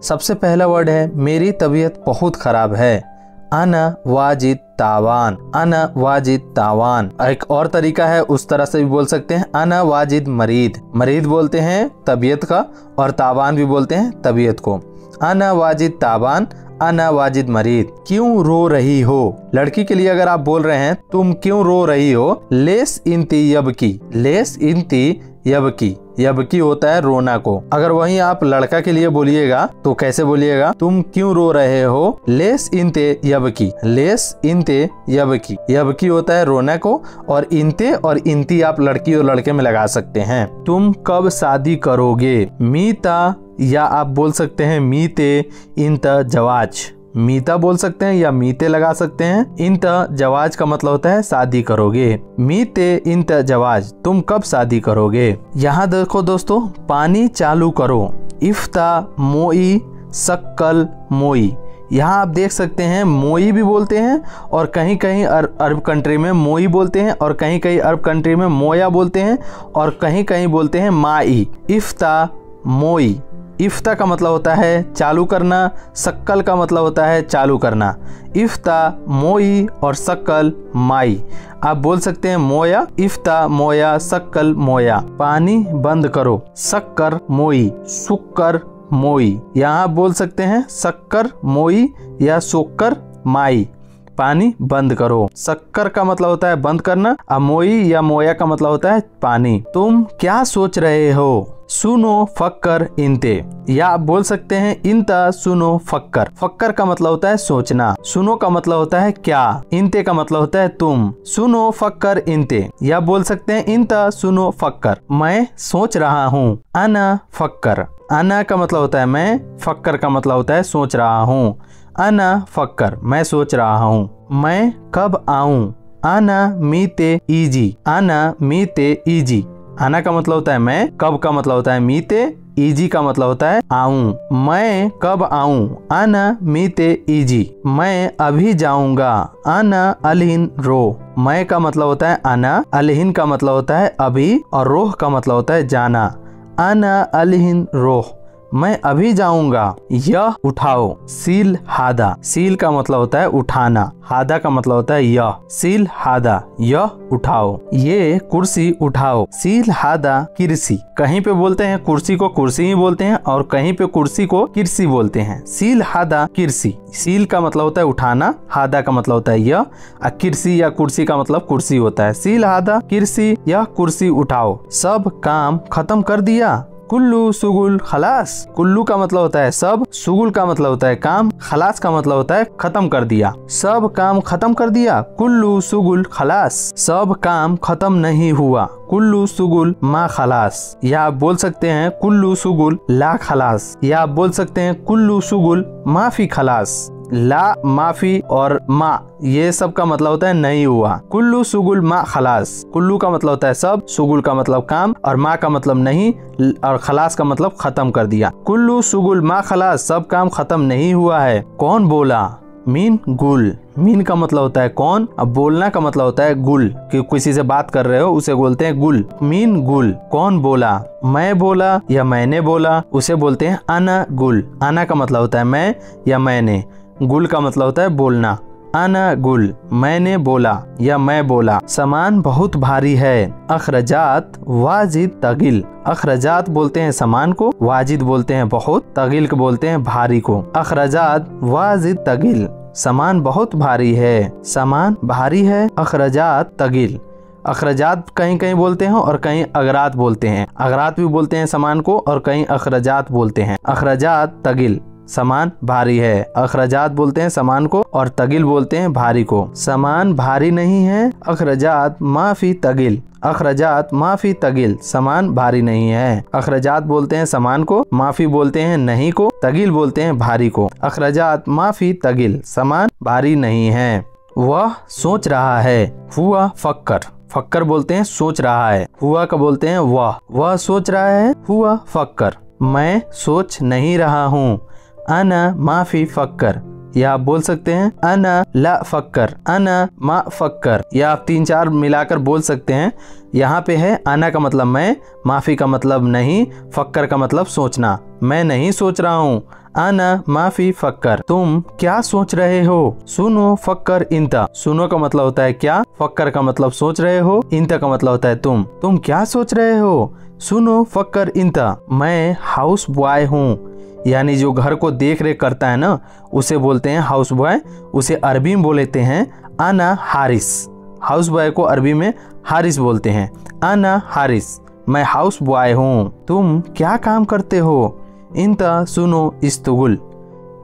सबसे पहला वर्ड है, मेरी तबीयत बहुत खराब है। अना वाजिद तावान, अना वाजिद तावान। एक और तरीका है, उस तरह से भी बोल सकते हैं, अना वाजिद मरीद। मरीद बोलते हैं तबीयत का, और तावान भी बोलते हैं तबीयत को। अना वाजिद तावान, अना वाजिद मरीद। क्यों रो रही हो? लड़की के लिए अगर आप बोल रहे हैं, तुम क्यों रो रही हो? लेस इंती यब की लेस इंती यब की यब की होता है रोना को। अगर वहीं आप लड़का के लिए बोलिएगा तो कैसे बोलिएगा? तुम क्यों रो रहे हो? लेस इनते यब की। लेस इनते यब की। यब की होता है रोना को, और इनते और इंती आप लड़की और लड़के में लगा सकते हैं। तुम कब शादी करोगे? मीता, या आप बोल सकते हैं, मीते इंत जवाज। मीता बोल सकते हैं या मीते लगा सकते हैं। इंत जवाज का मतलब होता है शादी करोगे। मीते, इंत जवाज, तुम कब शादी करोगे? यहाँ देखो दोस्तों, पानी चालू करो। इफ्ता, मोई, सक्कल, मोई। यहाँ आप देख सकते हैं, मोई भी बोलते हैं और कहीं कहीं अरब कंट्री में मोई बोलते हैं और कहीं कहीं अरब कंट्री में मोया बोलते हैं और कहीं कहीं बोलते हैं माई। इफ्ता, मोई। इफ्ता का मतलब होता है चालू करना, सक्कल का मतलब होता है चालू करना। इफ्ता, मोई और सक्कल, माई। आप बोल सकते हैं मोया, इफ्ता, मोया, सक्कल, मोया। पानी बंद करो। शक्कर मोई। सुक्कर, मोई। यहाँ बोल सकते हैं शक्कर मोई या सोक्कर, माई। पानी बंद करो। शक्कर का मतलब होता है बंद करना अमोई या मोया का मतलब होता है पानी। तुम क्या सोच रहे हो? सुनो फक्कर इंते। या आप बोल सकते हैं, इंता सुनो फक्कर। फक्कर का मतलब होता है सोचना। सुनो का मतलब होता है क्या। इंते का मतलब होता है तुम। सुनो फक्कर इंते। या बोल सकते हैं, इंता सुनो फक्कर। मैं सोच रहा हूँ, अना फक्कर। अना का मतलब होता है मैं, फक्कर का मतलब होता है सोच रहा हूँ। अना फक्कर, मैं सोच रहा हूँ। मैं कब आऊँ? आना मीते इजी आना मीते इजी आना का मतलब होता है मैं, कब का मतलब होता है मीते इजी का मतलब होता है आऊँ। मैं कब आऊँ? आना मीते इजी मैं अभी जाऊँगा। आना अलहिन, रो। मैं का मतलब होता है आना अलहिन का मतलब होता है अभी, और रोह का मतलब होता है जाना। आना अलहिन, रोह। मैं अभी जाऊँगा। यह उठाओ। सील हादा। सील का मतलब होता है उठाना। हादा का मतलब होता है यह। सील हादा। यह उठाओ। ये कुर्सी उठाओ। सील हादा किरसी। कहीं पे बोलते हैं कुर्सी को कुर्सी ही बोलते हैं और कहीं पे कुर्सी को किरसी बोलते हैं। सील हादा किरसी। सील का मतलब होता है उठाना। हादा का मतलब होता है यह। किरसी या कुर्सी का मतलब कुर्सी होता है। सील हादा किरसी यह कुर्सी उठाओ। सब काम खत्म कर दिया। कुल्लू सुगुल, खलास। कुल्लू का मतलब होता है सब, सुगुल का मतलब होता है काम, खलास का मतलब होता है खत्म कर दिया। सब काम खत्म कर दिया। कुल्लू सुगुल, खलास। सब काम खत्म नहीं हुआ। कुल्लू सुगुल, मा खलास। या आप बोल सकते हैं कुल्लू सुगुल, ला खलास। या आप बोल सकते हैं कुल्लू सुगुल माफ़ी खलास। ला माफ़ी और मा, ये सब का मतलब होता है नहीं हुआ। कुल्लू, सुगुल, मा, खलास। कुल्लू का मतलब होता है सब, सुगुल का मतलब काम और माँ का मतलब नहीं, और खलास का मतलब खत्म कर दिया। कुल्लू, सुगुल, मा, खलास, सब काम खत्म नहीं हुआ है। कौन बोला? मीन, गुल। मीन का मतलब होता है कौन? अब बोलना का मतलब होता है गुल। कि किसी से बात कर रहे हो, उसे बोलते हैं गुल। मीन, गुल। कौन बोला? मैं बोला या मैंने बोला? उसे बोलते हैं आना गुल। आना का मतलब होता है मैं या मैंने। गुल का मतलब होता है बोलना। अना गुल, मैंने बोला या मैं बोला। सामान बहुत भारी है। अखरजात वाजिद तगिल। अखरजात बोलते हैं सामान को, वाजिद बोलते हैं बहुत, तगिल को बोलते हैं भारी को। अखरजात वाजिद तगिल। सामान बहुत भारी है। सामान भारी है, अखरजात तगिल। अखराजात कहीं कहीं बोलते हैं और कहीं अगरात बोलते हैं। अगरात भी बोलते हैं सामान को और कहीं अखराजात बोलते हैं। अखराजात तगिल। सामान भारी है। अखराजात बोलते हैं समान को और तगिल बोलते हैं भारी को। समान भारी नहीं है, अखराजात माफ़ी तगिल। अखराजात माफ़ी तगिल, समान भारी नहीं है। अखराजात बोलते हैं समान को, माफ़ी बोलते हैं नहीं को, तगिल बोलते हैं भारी को। अखराजात माफ़ी तगिल, समान भारी नहीं है। वह सोच रहा है, हुआ फक्कर। फक्कर बोलते हैं सोच रहा है। हुआ का बोलते हैं वह। वह सोच रहा है, हुआ फक्कर। मैं सोच नहीं रहा हूँ। अना माफ़ी फक्कर। या आप बोल सकते हैं, अना ला फक्कर। अना मा फक्कर। या आप तीन चार मिलाकर बोल सकते हैं, यहाँ पे है अना का मतलब मैं, माफ़ी का मतलब नहीं, फक्कर का मतलब सोचना। मैं नहीं सोच रहा हूँ। आना माफ़ी फक्कर। तुम क्या सोच रहे हो? सुनो फक्कर इंता। सुनो का मतलब होता है क्या? फक्कर का मतलब सोच रहे हो, इंता का मतलब होता है तुम। तुम क्या सोच रहे हो? सुनो फक्कर इंता। मैं हाउस बॉय हूँ। यानी जो घर को देख रेख करता है ना, उसे बोलते हैं हाउस बॉय उसे अरबी में बोलते हैं आना हारिस। हाउस बॉय को अरबी में हारिस बोलते हैं। आना हारिस, मैं हाउस बॉय हूँ। तुम क्या काम करते हो? इंता सुनो इस्तुगुल।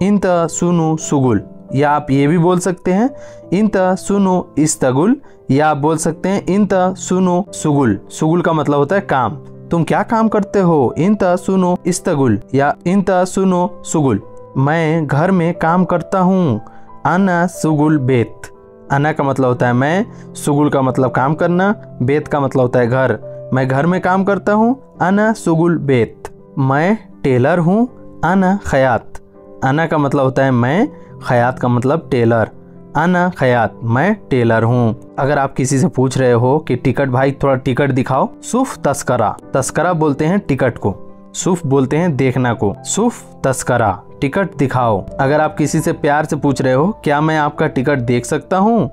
इंता सुनो सुगुल। या आप ये भी बोल सकते हैं इंता सुनो इस्तगुल। या आप बोल सकते हैं इंता सुनो सुगुल। सुगुल का मतलब होता है काम। तुम क्या काम करते हो? इंता सुनो इस्तगुल या इंता सुनो सुगुल। मैं घर में काम करता हूँ। आना सुगुल बेत। आना का मतलब होता है मैं, सुगुल का मतलब काम करना, बेत का मतलब होता है घर। मैं घर में काम करता हूँ। आना सुगुल बेत। मैं टेलर हूँ। आना खयात। आना का मतलब होता है मैं, खयात का मतलब टेलर। आना खयात, मैं टेलर हूँ। अगर आप किसी से पूछ रहे हो कि टिकट भाई, थोड़ा टिकट दिखाओ। सुफ तस्करा। तस्करा बोलते हैं टिकट को। सुफ बोलते हैं देखना को। सुफ तस्करा। टिकट दिखाओ। अगर आप किसी से प्यार से पूछ रहे हो, क्या मैं आपका टिकट देख सकता हूँ?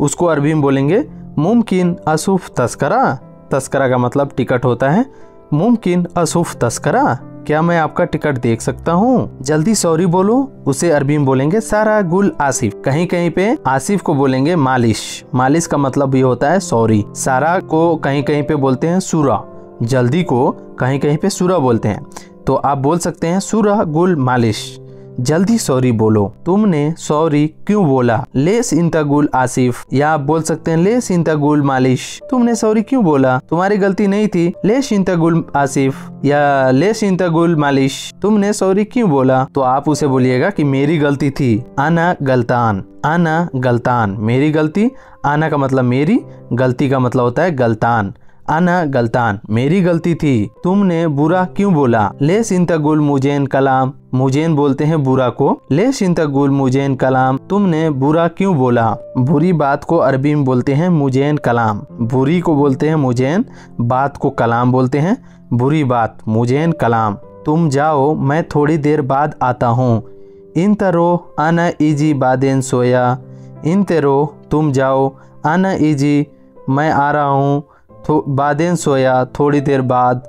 उसको अरबी में बोलेंगे, मुमकिन असुफ तस्करा। तस्करा का मतलब टिकट होता है, मुमकिन असुफ तस्करा। क्या मैं आपका टिकट देख सकता हूँ? जल्दी सॉरी बोलो। उसे अरबी में बोलेंगे सारा गुल आसिफ। कहीं कहीं पे आसिफ को बोलेंगे मालिश। मालिश का मतलब ये होता है सॉरी। सारा को कहीं कहीं पे बोलते हैं सूरा। जल्दी को कहीं कहीं पे सूरा बोलते हैं। तो आप बोल सकते हैं सूरा गुल मालिश। जल्दी सॉरी बोलो। तुमने सॉरी क्यों बोला? लेस इंतगुल आसिफ। या आप बोल सकते हैं लेस इंतगुल मालिश। तुमने सॉरी क्यों बोला? तुम्हारी गलती नहीं थी। लेस इंतगुल आसिफ या लेस इंतगुल मालिश। तुमने सॉरी क्यों बोला? तो आप उसे बोलिएगा कि मेरी गलती थी। आना गलतान। आना गलतान। मेरी गलती? आना का मतलब मेरी। गलती का मतलब होता है गलतान। आना गलतान। मेरी गलती थी। तुमने बुरा क्यों बोला? ले सिंतगुल मुजैन कलाम। मुजैन बोलते हैं बुरा को। ले सिंतगुल मुजैन कलाम। तुमने बुरा क्यों बोला? बुरी बात को अरबी में बोलते हैं मुजैन कलाम। बुरी को बोलते हैं मुजैन बात को कलाम बोलते हैं। बुरी बात मुजैन कलाम। तुम जाओ, मैं थोड़ी देर बाद आता हूँ। इन तरो आना इजी बादेन सोया। इन तेरो तुम जाओ। आना इजी, मैं आ रहा हूँ। बादेन सोया थोड़ी देर बाद।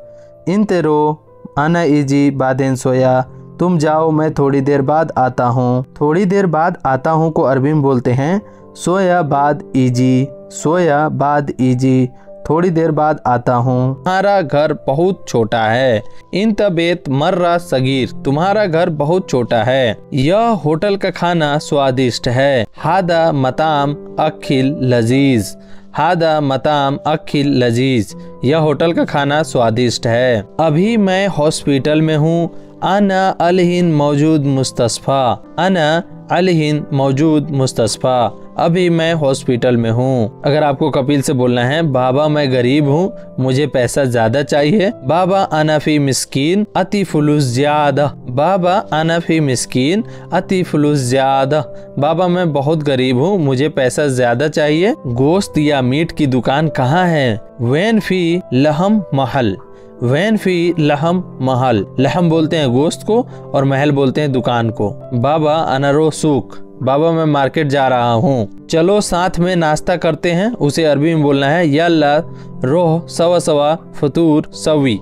इन तेरो आना इजी बादेन सोया, तुम जाओ, मैं थोड़ी देर बाद आता हूँ। थोड़ी देर बाद आता हूँ को अरबी में बोलते हैं, सोया बाद इजी, सोया बाद इजी, थोड़ी देर बाद आता हूँ। तुम्हारा घर बहुत छोटा है। इन तबेत मर्रा सगीर, तुम्हारा घर बहुत छोटा है। यह होटल का खाना स्वादिष्ट है। हादा, मताम, अखिल, लजीज। हादा मताम अखिल लजीज, यह होटल का खाना स्वादिष्ट है। अभी मैं हॉस्पिटल में हूँ। अना अलहिन मौजूद मुस्तफ़ा अना अलहिन मौजूद मुस्तफ़ा अभी मैं हॉस्पिटल में हूँ। अगर आपको कपिल से बोलना है, बाबा, मैं गरीब हूँ, मुझे पैसा ज़्यादा चाहिए। बाबा, अनाफी मिस्कीन, अति फुलूस ज़्यादा। बाबा, अनाफी मिस्कीन, अति फुलूस ज़्यादा। बाबा, मैं बहुत गरीब हूँ, मुझे पैसा ज़्यादा चाहिए। गोश्त या मीट की दुकान कहाँ है? वैन फ़ी लहम महल। वैन फ़ी लहम महल। लहम बोलते हैं गोश्त को और महल बोलते हैं दुकान को। बाबा अनरो सूख। बाबा मैं मार्केट जा रहा हूँ। चलो साथ में नाश्ता करते हैं। उसे अरबी में बोलना है, यल्ला रोह सवा सवा फतूर सवी।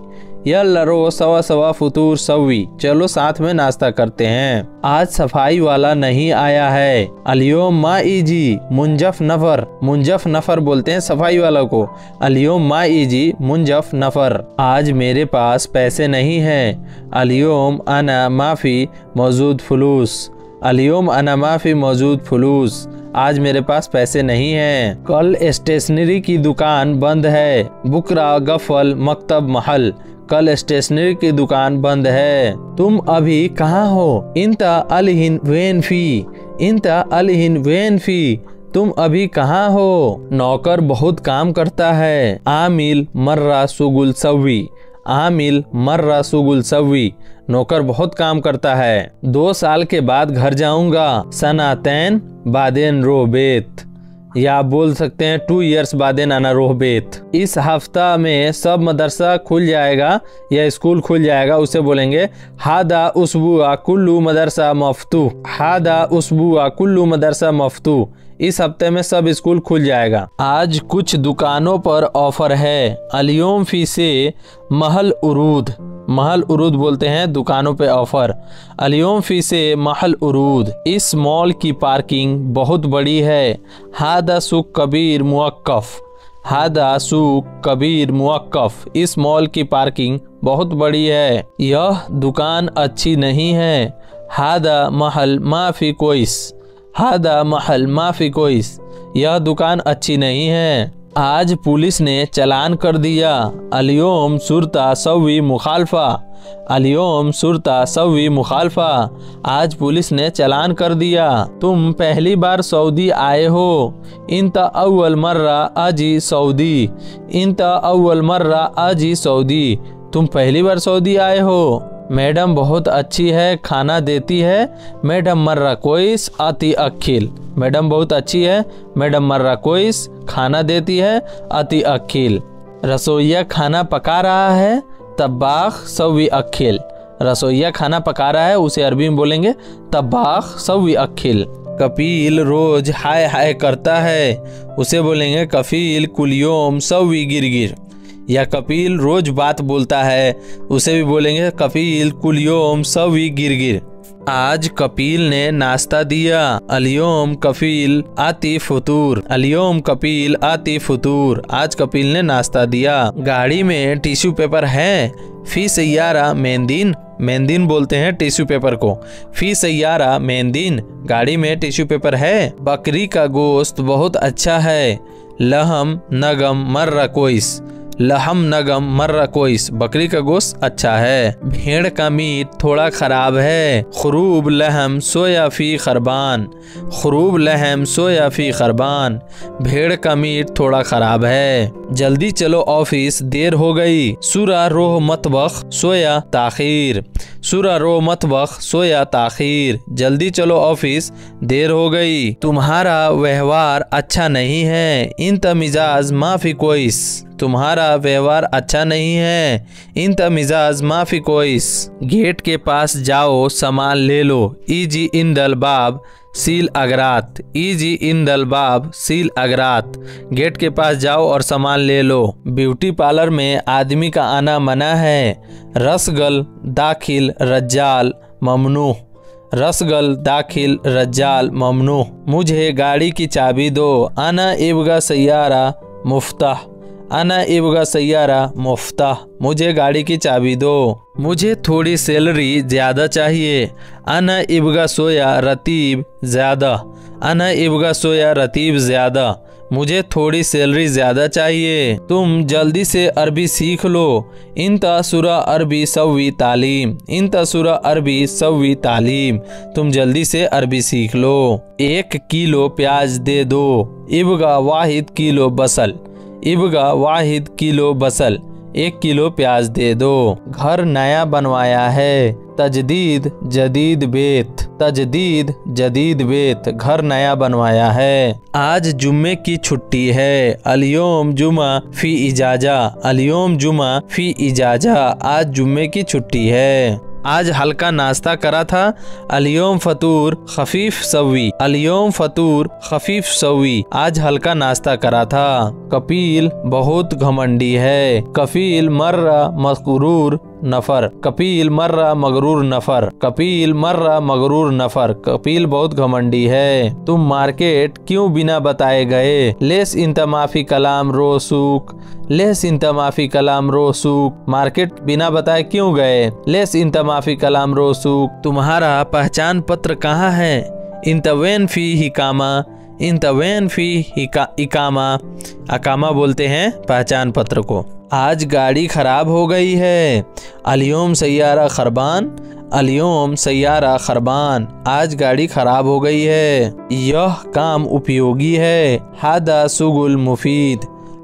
यल्ला रोह सवा सवा फतूर सवी चलो साथ में नाश्ता करते हैं। आज सफ़ाई वाला नहीं आया है। अलियोम मा इजी मुंजफ नफर। मुंजफ नफर बोलते हैं सफ़ाई वाला को। अलियोम मा इजी मुंजफ नफर। आज मेरे पास पैसे नहीं है। अलियोम अना माफ़ी मौजूद फलूस। अलियोम अना माफ़ी मौजूद फलूस। आज मेरे पास पैसे नहीं हैं। कल स्टेशनरी की दुकान बंद है। बुकरा, गफल, मकतब, महल। कल स्टेशनरी की दुकान बंद है। तुम अभी कहाँ हो? इंता अलहिन वेन फ़ी। इंता अलहिन वेन फ़ी। तुम अभी कहाँ हो? नौकर बहुत काम करता है। आमिल मर्रा सुगुल सवी आमिल मर्रा सुगुल सवी नौकर बहुत काम करता है। दो साल के बाद घर जाऊँगा। सनातैन बादेन रोबेत या आप बोल सकते हैं टू ईयर्स बाद नाना रोहबेत। इस हफ़्ता में सब मदरसा खुल जाएगा, या स्कूल खुल जाएगा, उसे बोलेंगे, हादा उसबुआ कुल्लू मदरसा मफतू, हादा उसबुआ कुल्लू मदरसा मफ्तू। इस हफ़्ते में सब स्कूल खुल जाएगा। आज कुछ दुकानों पर ऑफ़र है। अलियोम फ़ी से महल उरूद। महल उरूद बोलते हैं दुकानों पे ऑफ़र। अलियोम फ़ी से महल उरूद। इस मॉल की पार्किंग बहुत बड़ी है। हादा सुख कबीर मुक्फ हादा सुख कबीर मुक्फ इस मॉल की पार्किंग बहुत बड़ी है। यह दुकान अच्छी नहीं है। हादा महल माफ़ी कोइस। हादा महल, माफ़ी कोइस। यह दुकान अच्छी नहीं है। आज पुलिस ने चलान कर दिया। अलियोम सुरता सवी मुखालफा। अलियोम सुरता सवी मुखालफा, आज पुलिस ने चलान कर दिया। तुम पहली बार सऊदी आए हो। इन अव्वल मर्रा अजी सऊदी। इन अव्वल मर्रा अजी सऊदी। तुम पहली बार सऊदी आए हो। मैडम बहुत अच्छी है, खाना देती है। मैडम मर्रा कोइस अति अखिल। मैडम बहुत अच्छी है, मैडम मर्रा कोइस, खाना देती है अति अखिल। रसोईया खाना पका रहा है तबाख सवी अखिल। रसोईया खाना पका रहा है, उसे अरबी में बोलेंगे तबाख सवी अखिल। कपिल रोज हाय हाय करता है, उसे बोलेंगे, कफील कुलियोम सवी गिरगिर या कपिल रोज बात बोलता है, उसे भी बोलेंगे, कपिल, कुलियोम सवी गिर आज कपिल ने नाश्ता दिया। अलियोम, कपिल आती फतूर अलियोम, कपिल आती फतूर आज कपिल ने नाश्ता दिया। गाड़ी में टिश्यू पेपर है। फ़ी सैारा मेहंदीन। मेहंदीन बोलते हैं टिश्यू पेपर को। फ़ी सैारा मेहंदीन। गाड़ी में टिश्यू पेपर है। बकरी का गोश्त बहुत अच्छा है। लहम, नगम, मर्रा कोइस। लहम नगम मर्रा कोइस, बकरी का गोश्त अच्छा है। भेड़ का मीट थोड़ा खराब है। खरूब लहम सोया फ़ी खरबान। खरूब लहम सोया फ़ी खरबान। भेड़ का मीट थोड़ा खराब है। जल्दी चलो ऑफ़िस, देर हो गई। सुरा रोह मतबख सोया ताखीर। सुरा रो मतबख सोया ताखीर। जल्दी चलो ऑफ़िस, देर हो गई। तुम्हारा व्यवहार अच्छा नहीं है। इन तमिजाज माफ़ी कोइस। तुम्हारा व्यवहार अच्छा नहीं है। इन तमिजाज, माफ़ी कोइस। गेट के पास जाओ, सामान ले लो। इजी इन दल बाब, सील अगरात। इजी इन दल बाब, सील अगरात। गेट के पास जाओ और सामान ले लो। ब्यूटी पार्लर में आदमी का आना मना है। रसगल दाखिल, रज्जाल, ममनू। रसगल दाखिल, रज्जाल, ममनू। मुझे गाड़ी की चाबी दो। आना इबगा सैारा मुफ्ताह। अना इबगा सैारा मुफ्ता, मुझे गाड़ी की चाबी दो। मुझे थोड़ी सैलरी ज़्यादा चाहिए। अना इबगा सोया, रतीब, ज़्यादा। अना इबगा सोया, रतीब, ज़्यादा। मुझे थोड़ी सैलरी ज़्यादा चाहिए। तुम जल्दी से अरबी सीख लो। इन तसुरा अरबी सवी तालीम। इन तसुरा अरबी सवी तालीम। तुम जल्दी से अरबी सीख लो। एक किलो प्याज दे दो। इबगा वाहिद किलो बसल। इबगा वाहिद किलो बसल, एक किलो प्याज दे दो। घर नया बनवाया है, तजदीद जदीद बेत, तजदीद जदीद बेत, घर नया बनवाया है। आज जुम्मे की छुट्टी है, अलियोम जुमा फ़ी इजाजा, अलियोम जुमा फ़ी इजाजा, आज जुम्मे की छुट्टी है। आज हल्का नाश्ता करा था। अलियोम फतूर खफीफ सवी अलियोम फतूर खफीफ सवी आज हल्का नाश्ता करा था। कपिल बहुत घमंडी है। कपिल मर्र मकरूर नफर, कपिल मर्रा मगरूर नफर, कपिल मर्रा मगरूर नफर, कपिल बहुत घमंडी है। तुम मार्केट क्यों बिना बताए गए? लेस इंतमाफी कलाम रो सूक लेस इंतमाफी कलाम रो सूक मार्केट बिना बताए क्यों गए? लेस इंतमाफी कलाम रो सूक तुम्हारा पहचान पत्र कहाँ है? इंतवेन फ़ी हिकामा तवैन फ़ी इकामा। अकामा बोलते हैं पहचान पत्र को। आज गाड़ी खराब हो गई है। अलियोम सैारा खरबान, अलियोम सैारा खरबान, आज गाड़ी खराब हो गई है। यह काम उपयोगी है। हादा सुगुल मुफीद।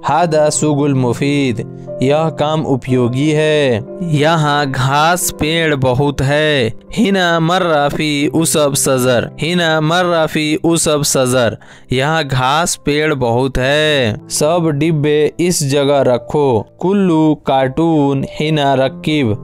हादा सुगुल मुफीद, यह काम उपयोगी है। यहाँ घास पेड़ बहुत है। हिना मर्राफी उसब सजर, हिना मर्राफी उसब सजर, यहाँ घास पेड़ बहुत है। सब डिब्बे इस जगह रखो। कुल्लू कार्टून हिना रकीब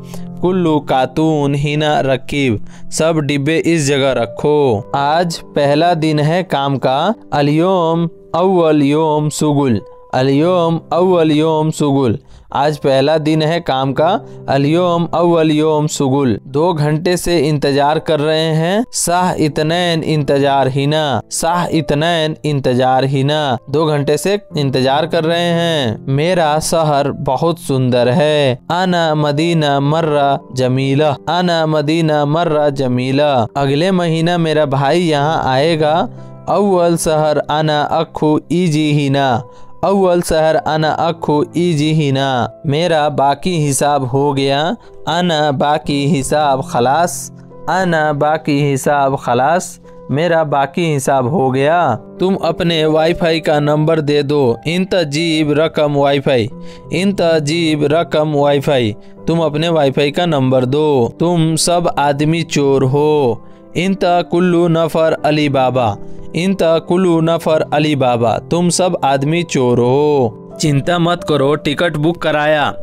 कुल्लू कातून हिना रकीब सब डिब्बे इस जगह रखो। आज पहला दिन है काम का, अलियोम, अव्वल योम सुगुल। अलियोम, अव्वल योम, सुगुल। आज पहला दिन है काम का। अलियोम, अव्वल योम, सुगुल। दो घंटे से इंतज़ार कर रहे हैं। साह इतनैन, इंतज़ार हिना साह इतनैन, इंतज़ार हिना दो घंटे से इंतज़ार कर रहे हैं। मेरा शहर बहुत सुंदर है। आना मदीना मर्रा जमीला। आना मदीना मर्रा जमीला। अगले महीना मेरा भाई यहाँ आएगा। अव्वल शहर आना अखू इजी हिना अव्वल शहर अना अखो हिना। मेरा बाकी हिसाब हो गया। अना बाकी हिसाब खलास। अना बाकी हिसाब खलास। मेरा बाकी हिसाब हो गया। तुम अपने वाईफाई का नंबर दे दो। इन तजीब रकम वाईफाई। इन तजीब रकम वाईफाई। तुम अपने वाईफाई का नंबर दो। तुम सब आदमी चोर हो। इन कुल्लू नफर अली बाबा, इंत कुल्लू नफर अली बाबा, तुम सब आदमी चोर हो। चिंता मत करो, टिकट बुक कराया।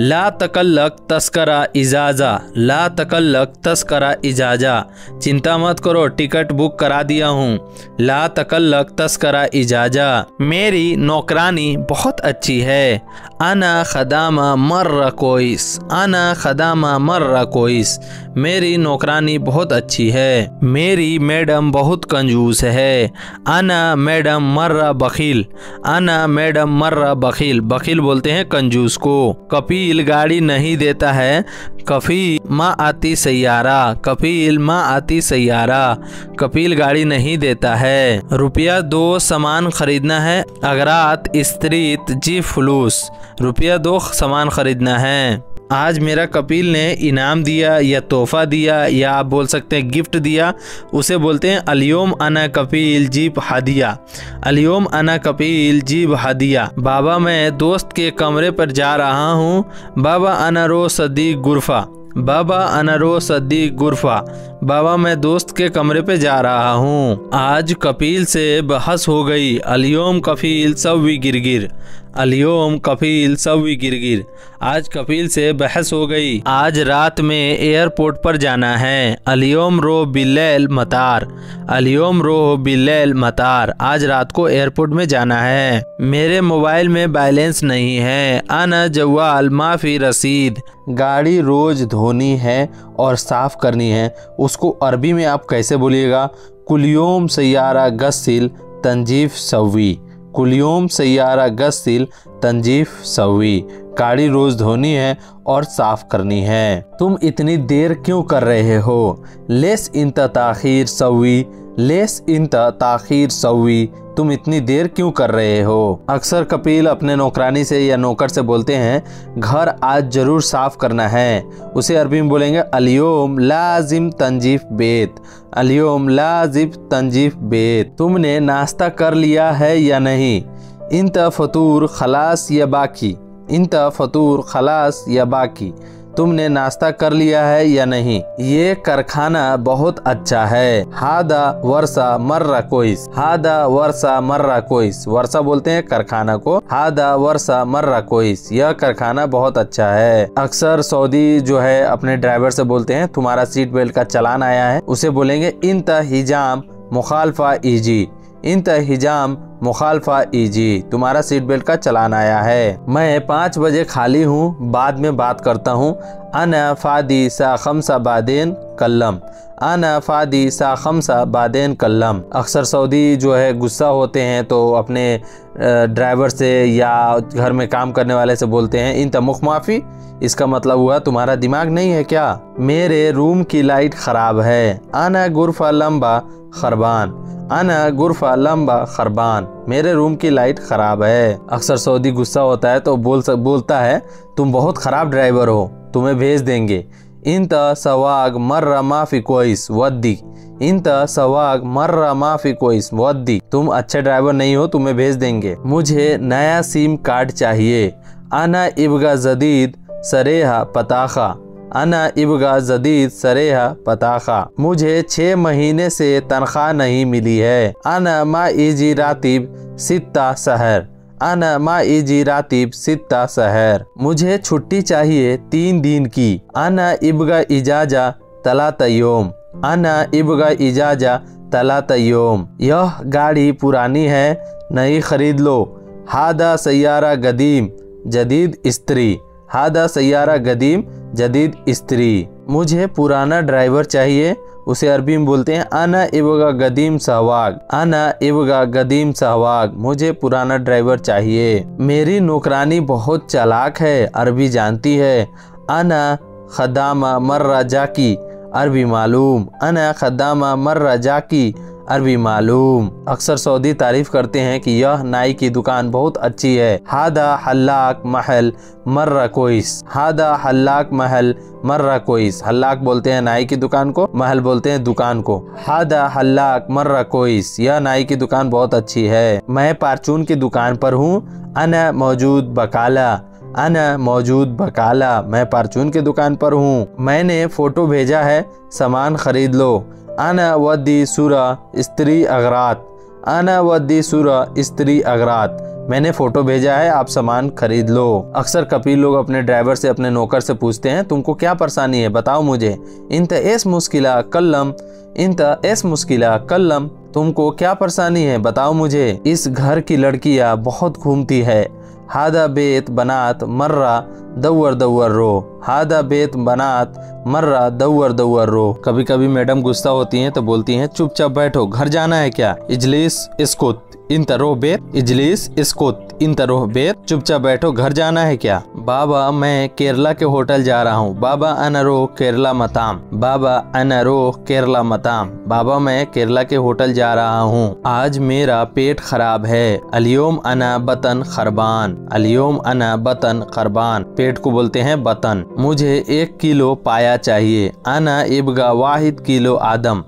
ला तकल्लक तस्करा इजाज़ा, ला तकल्लक तस्करा इजाज़ा। चिंता मत करो, टिकट बुक करा दिया हूँ। ला तकल्लक तस्करा इजाज़ा। मेरी नौकरानी बहुत अच्छी है। आना खदामा मर्र कोइस आना खदामा मर्र कोइस। मेरी नौकरानी बहुत अच्छी है। मेरी मैडम बहुत कंजूस है। आना मैडम मर्रा बखील आना मैडम मर्रा बखील। बखील बोलते हैं कंजूस को। कपिल गाड़ी नहीं देता है। कफी माँ आती सैारा कपिल माँ आती सैयारा कपिल गाड़ी नहीं देता है। रुपया दो सामान खरीदना है, अगरात स्त्रीत जी फलूस, रुपया दो सामान खरीदना है। आज मेरा कपिल ने इनाम दिया, या तोहफा दिया, या आप बोल सकते हैं गिफ्ट दिया, उसे बोलते हैं अलियोम अना कपिल जीप हदिया। अलियोम अना कपिल जीप हदिया। बाबा, मैं दोस्त के कमरे पर जा रहा हूँ। बाबा अना रो सदी गुरफा। बाबा अनरो सदी गुरफा। बाबा, मैं दोस्त के कमरे पे जा रहा हूँ। आज कपिल से बहस हो गई। अलियोम कफील सवी गिर अलियोम, कपिल सवी गिर आज कपिल से बहस हो गई। आज रात में एयरपोर्ट पर जाना है। अलियोम, रो बिल्लैल मतार। अलियोम, रो बिल्लैल मतार। आज रात को एयरपोर्ट में जाना है। मेरे मोबाइल में बैलेंस नहीं है। अना जवाल, माफ़ी रसीद। गाड़ी रोज धोनी है और साफ़ करनी है। उसको अरबी में आप कैसे बोलिएगा? कुलियोम सैारा गसिल तंजीफ सवी कुलियोम सैारा गसिल तंजीफ सवी गाड़ी रोज धोनी है और साफ़ करनी है। तुम इतनी देर क्यों कर रहे हो? लेस इन ताखिर सवी लेस इन ताखिर सवी, तुम इतनी देर क्यों कर रहे हो? अक्सर कपिल अपने नौकरानी से या नौकर से बोलते हैं, घर आज ज़रूर साफ़ करना है। उसे अरबी में बोलेंगे, अलियोम लाजिम तंजीफ बेत। अलियोम लाजिब तंजीफ बेत। तुमने नाश्ता कर लिया है या नहीं? इन फतूर खलास या बाकी? इन फतूर खलास या बाकी? तुमने नाश्ता कर लिया है या नहीं? ये कारखाना बहुत अच्छा है। हादा वर्षा मर्रा कोइस। हादा वर्षा मर्रा कोइस। वर्षा बोलते हैं कारखाना को। हादा वर्षा मर्रा कोइस। यह कारखाना बहुत अच्छा है। अक्सर सऊदी जो है, अपने ड्राइवर से बोलते हैं, तुम्हारा सीट बेल्ट का चलान आया है। उसे बोलेंगे इन हिजाम मुखालफा ईजी। इन हिजाम मुखालफा ईजी, तुम्हारा सीट बेल्ट का चलान आया है। मैं पाँच बजे खाली हूँ, बाद में बात करता हूँ। अना फादी सा खमसा बादेन कल्लम। अना फादी सा खमसा बादेन कल्लम। अक्सर सऊदी जो है गुस्सा होते हैं तो अपने ड्राइवर से या घर में काम करने वाले से बोलते हैं इन तमुख माफ़ी? इसका मतलब हुआ, तुम्हारा दिमाग नहीं है क्या? मेरे रूम की लाइट ख़राब है। अना गुरफा लंबा खरबान। अना गुरफा लंबा खरबान। मेरे रूम की लाइट ख़राब है। अक्सर सऊदी गुस्सा होता है तो बोल बोलता है, तुम बहुत ख़राब ड्राइवर हो, तुम्हें भेज देंगे। इन सवाग मर्रा माफ़ी कोइस वद्दी। इंत सवाग मर्रा माफ़ी कोइस वद्दी। तुम अच्छे ड्राइवर नहीं हो, तुम्हें भेज देंगे। मुझे नया सिम कार्ड चाहिए। आना इबगा जदीद सरेहा पताखा। अना इबगा जदीद सरेहा पताखा। मुझे छः महीने से तनख्वाह नहीं मिली है। अना मा इजी रातिब सित्ता शहर अना मा इजी रातिब सित्ता शहर मुझे छुट्टी चाहिए तीन दिन की। अना इबगा इजाजा तला तयोम अना इबगा इजाजा तला तयोम यह गाड़ी पुरानी है, नई खरीद लो। हादा सैारा गदीम, जदीद स्त्री। हादा सैारा गदीम जदीद स्त्री। मुझे पुराना ड्राइवर चाहिए, उसे अरबी में बोलते हैं आना इबगा गदीम सहवाग आना इबगा गदीम सहवाग मुझे पुराना ड्राइवर चाहिए। मेरी नौकरानी बहुत चालाक है, अरबी जानती है। आना खदामा मर्रा जाकी, अरबी मालूम। अना खदामा मर्रा जाकी अरबी मालूम। अक्सर सऊदी तारीफ़ करते हैं कि यह नाई की दुकान बहुत अच्छी है। हादा हल्लाक महल मर्रा कोइस। हादा हल्लाक महल मर्रा कोइस। हल्लाक बोलते हैं नाई की दुकान को, महल बोलते हैं दुकान को। हादा हल्लाक मर्रा कोइस। यह नाई की दुकान बहुत अच्छी है। मैं पारचून की दुकान पर हूँ। अना मौजूद बकाला। अना मौजूद बकाला। मैं पारचून की दुकान पर हूँ। मैंने फ़ोटो भेजा है, सामान खरीद लो। अना वदी सुरा स्त्री अगरात। अना वदी सुरा स्त्री अगरात। मैंने फ़ोटो भेजा है, आप सामान खरीद लो। अक्सर कपिल लोग अपने ड्राइवर से, अपने नौकर से पूछते हैं, तुमको क्या परेशानी है? बताओ मुझे। इन एस मुश्किला कल्लम इन एस मुश्किला कल्लम, तुमको क्या परेशानी है? बताओ मुझे। इस घर की लड़कियाँ बहुत घूमती है। हादा बेत बनात मर्रा दौर दौर रो। हादा बेत बनात मर्रा दौर दौर रो। कभी कभी मैडम गुस्सा होती हैं तो बोलती हैं, चुपचाप बैठो, घर जाना है क्या? इजलिस, इसको इन बेत इजलिस इसको इन बेत चुपचाप बैठो, घर जाना है क्या? बाबा, मैं केरला के होटल जा रहा हूँ। बाबा, अनरो, केरला मताम। बाबा, अनरो, केरला मताम। बाबा, मैं केरला के होटल जा रहा हूँ। आज मेरा पेट खराब है। अलियोम अना बतन खरबान। अलियोम अना बतन खरबान। पेट को बोलते हैं बतन। मुझे एक किलो पाया चाहिए। अना इबगा वाहिद किलो आदम।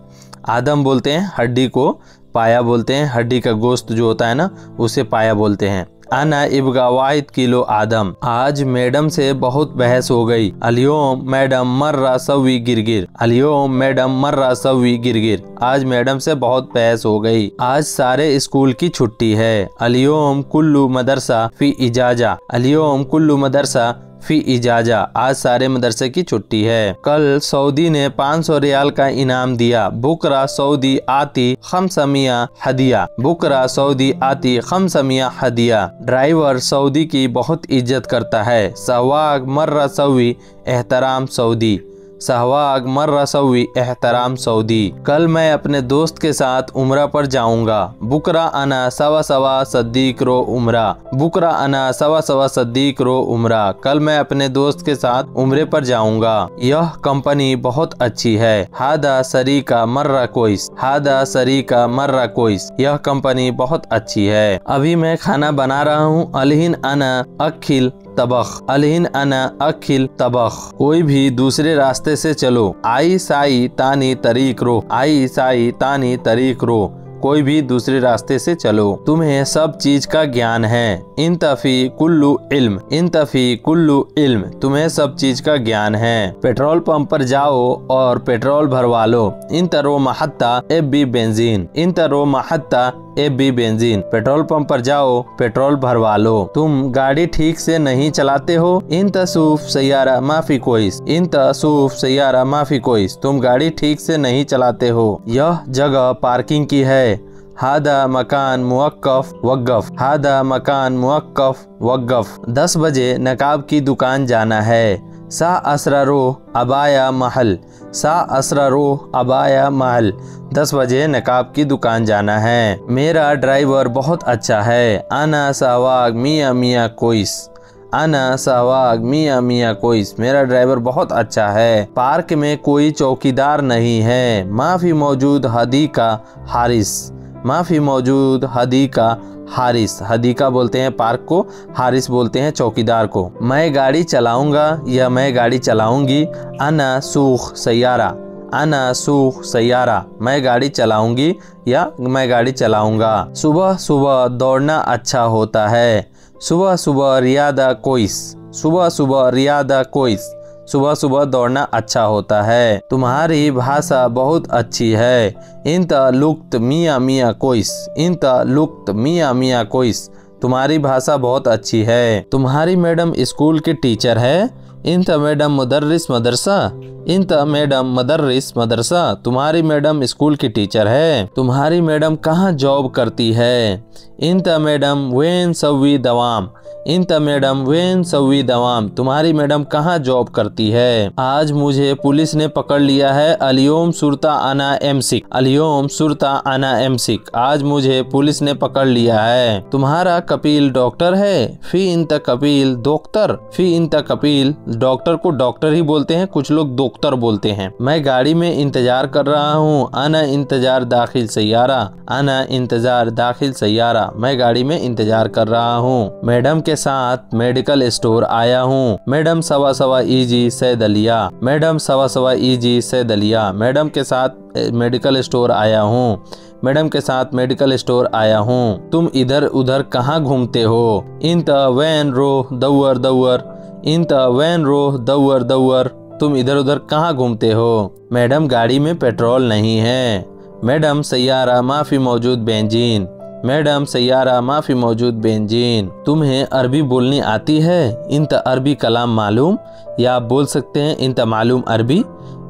आदम बोलते हैं हड्डी को। पाया बोलते हैं, हड्डी का गोश्त जो होता है ना, उसे पाया बोलते हैं। अना इबगा वाहिद किलो आदम। आज मैडम से बहुत बहस हो गई। अलियोम मैडम मर्रा सवी गिरगिर। अलियोम मैडम मर्रा सवी गिरगिर। आज मैडम से बहुत बहस हो गई। आज सारे स्कूल की छुट्टी है। अलियोम कुल्लू मदरसा फ़ी इजाजा। अलियोम कुल्लू मदरसा फ़ी इजाजा। आज सारे मदरसे की छुट्टी है। कल सऊदी ने 500 रियाल का इनाम दिया। बुकरा सऊदी आती खमसमिया हदिया। बुकरा सऊदी आती खमसमिया हदिया। ड्राइवर सऊदी की बहुत इज़्ज़त करता है। सवाग मर्रा सऊदी एहतराम सऊदी। सहवाग मर रसवी एहतराम सऊदी। कल मैं अपने दोस्त के साथ उम्र पर जाऊँगा। बुकरा अना सवा सवा सद्दीक रो उम्र। बुकरा अना सवा सवा सद्दीक रो उम्र। कल मैं अपने दोस्त के साथ उम्र पर जाऊँगा। यह कंपनी बहुत अच्छी है। हादा सरी का मर्रा कोइस। हादा सरी का मर्रा कोइस। यह कंपनी बहुत अच्छी है। अभी मैं खाना बना रहा हूँ। अलहिन अना अखिल तबख। अलहिन अना अखिल तबख। कोई भी दूसरे रास्ते से चलो। आई साई तानी तरीक रो। आई साई तानी तरीक रो। कोई भी दूसरे रास्ते से चलो। तुम्हें सब चीज़ का ज्ञान है। इन तफी कुल्लू इल्म। इन तफी कुल्लू इल्म। तुम्हें सब चीज़ का ज्ञान है। पेट्रोल पंप पर जाओ और पेट्रोल भरवा लो। इन तरो महत्ता एफ़ बी बेंजीन। इन तरो महत्ता एफ़ बी बेंजीन, पेट्रोल पंप पर जाओ, पेट्रोल भरवा लो। तुम गाड़ी ठीक से नहीं चलाते हो? इन तसूफ सैारा माफ़ी कोइस इन तसूफ सैारा माफ़ी कोइस तुम गाड़ी ठीक से नहीं चलाते हो। यह जगह पार्किंग की है। हादा मकान मुक्फ वक़फ़ हादा मकान मुक्फ वक़फ़ दस बजे नकाब की दुकान जाना है। सा असरा रो अबाया महल, सा असरा रो अबाया महल। दस बजे नकाब की दुकान जाना है। मेरा ड्राइवर बहुत अच्छा है। आना सहवाग मियाँ मियाँ कोइस। आना सहवाग मियाँ मियाँ कोइस। मेरा ड्राइवर बहुत अच्छा है। पार्क में कोई चौकीदार नहीं है। माफ़ी मौजूद हदी का हारिस। माफ़ी मौजूद हदीका हारिस। हदीका बोलते हैं पार्क को, हारिस बोलते हैं चौकीदार को। मैं गाड़ी चलाऊँगा या मैं गाड़ी चलाऊँगी? अना सूख सैारा अना सूख सैयारा। मैं गाड़ी चलाऊँगी या मैं गाड़ी चलाऊँगा? सुबह सुबह दौड़ना अच्छा होता है। सुबह सुबह रियादा कोइस। सुबह सुबह रियादा कोइस। सुबह सुबह दौड़ना अच्छा होता है। तुम्हारी भाषा बहुत अच्छी है। इंत लुक्त मिया मियाँ कोइस। इंत लुक्त मियाँ मियाँ कोइस। तुम्हारी भाषा बहुत अच्छी है। तुम्हारी मैडम स्कूल की टीचर है। इंत मैडम मुदर्रिस मदरसा। इंत मैडम मदर्रिस मदरसा, तुम्हारी मैडम स्कूल की टीचर है। तुम्हारी मैडम कहाँ जॉब करती है? इंत मैडम वेन सवी दवाम। इंत मैडम वेन सवी दवाम, तुम्हारी मैडम कहाँ जॉब करती है? आज मुझे पुलिस ने पकड़ लिया है, अलियोम सुरता आना एमसिक। अलियोम सुरता आना एम एमसिक। आज मुझे पुलिस ने पकड़ लिया है। तुम्हारा कपिल डॉक्टर है? फ़ी इंत कपिल डॉक्टर। फ़ी इंत कपिल डॉक्टर को डॉक्टर ही बोलते हैं, कुछ लोग डॉक्टर बोलते हैं, मैं गाड़ी में इंतज़ार कर रहा हूँ। आना इंतज़ार दाखिल सैारा आना इंतज़ार दाखिल सैयारा। मैं गाड़ी में इंतज़ार कर रहा हूँ। मैडम के साथ मेडिकल स्टोर आया हूँ। मैडम सवा सवा इजी से दलिया मैडम सवा सवा इजी से दलिया मैडम के साथ मेडिकल स्टोर आया हूँ। मैडम के साथ मेडिकल स्टोर आया हूँ। तुम इधर उधर कहाँ घूमते हो? इंत वैन रो दौर दौर इंत वैन रो दौर दौर तुम इधर उधर कहाँ घूमते हो? मैडम, गाड़ी में पेट्रोल नहीं है। मैडम सैारा माफ़ी मौजूद बेंजीन। मैडम सैारा माफ़ी मौजूद बेंजीन। तुम्हें अरबी बोलनी आती है? इंत अरबी कलाम मालूम? या आप बोल सकते हैं, इंत मालूम अरबी?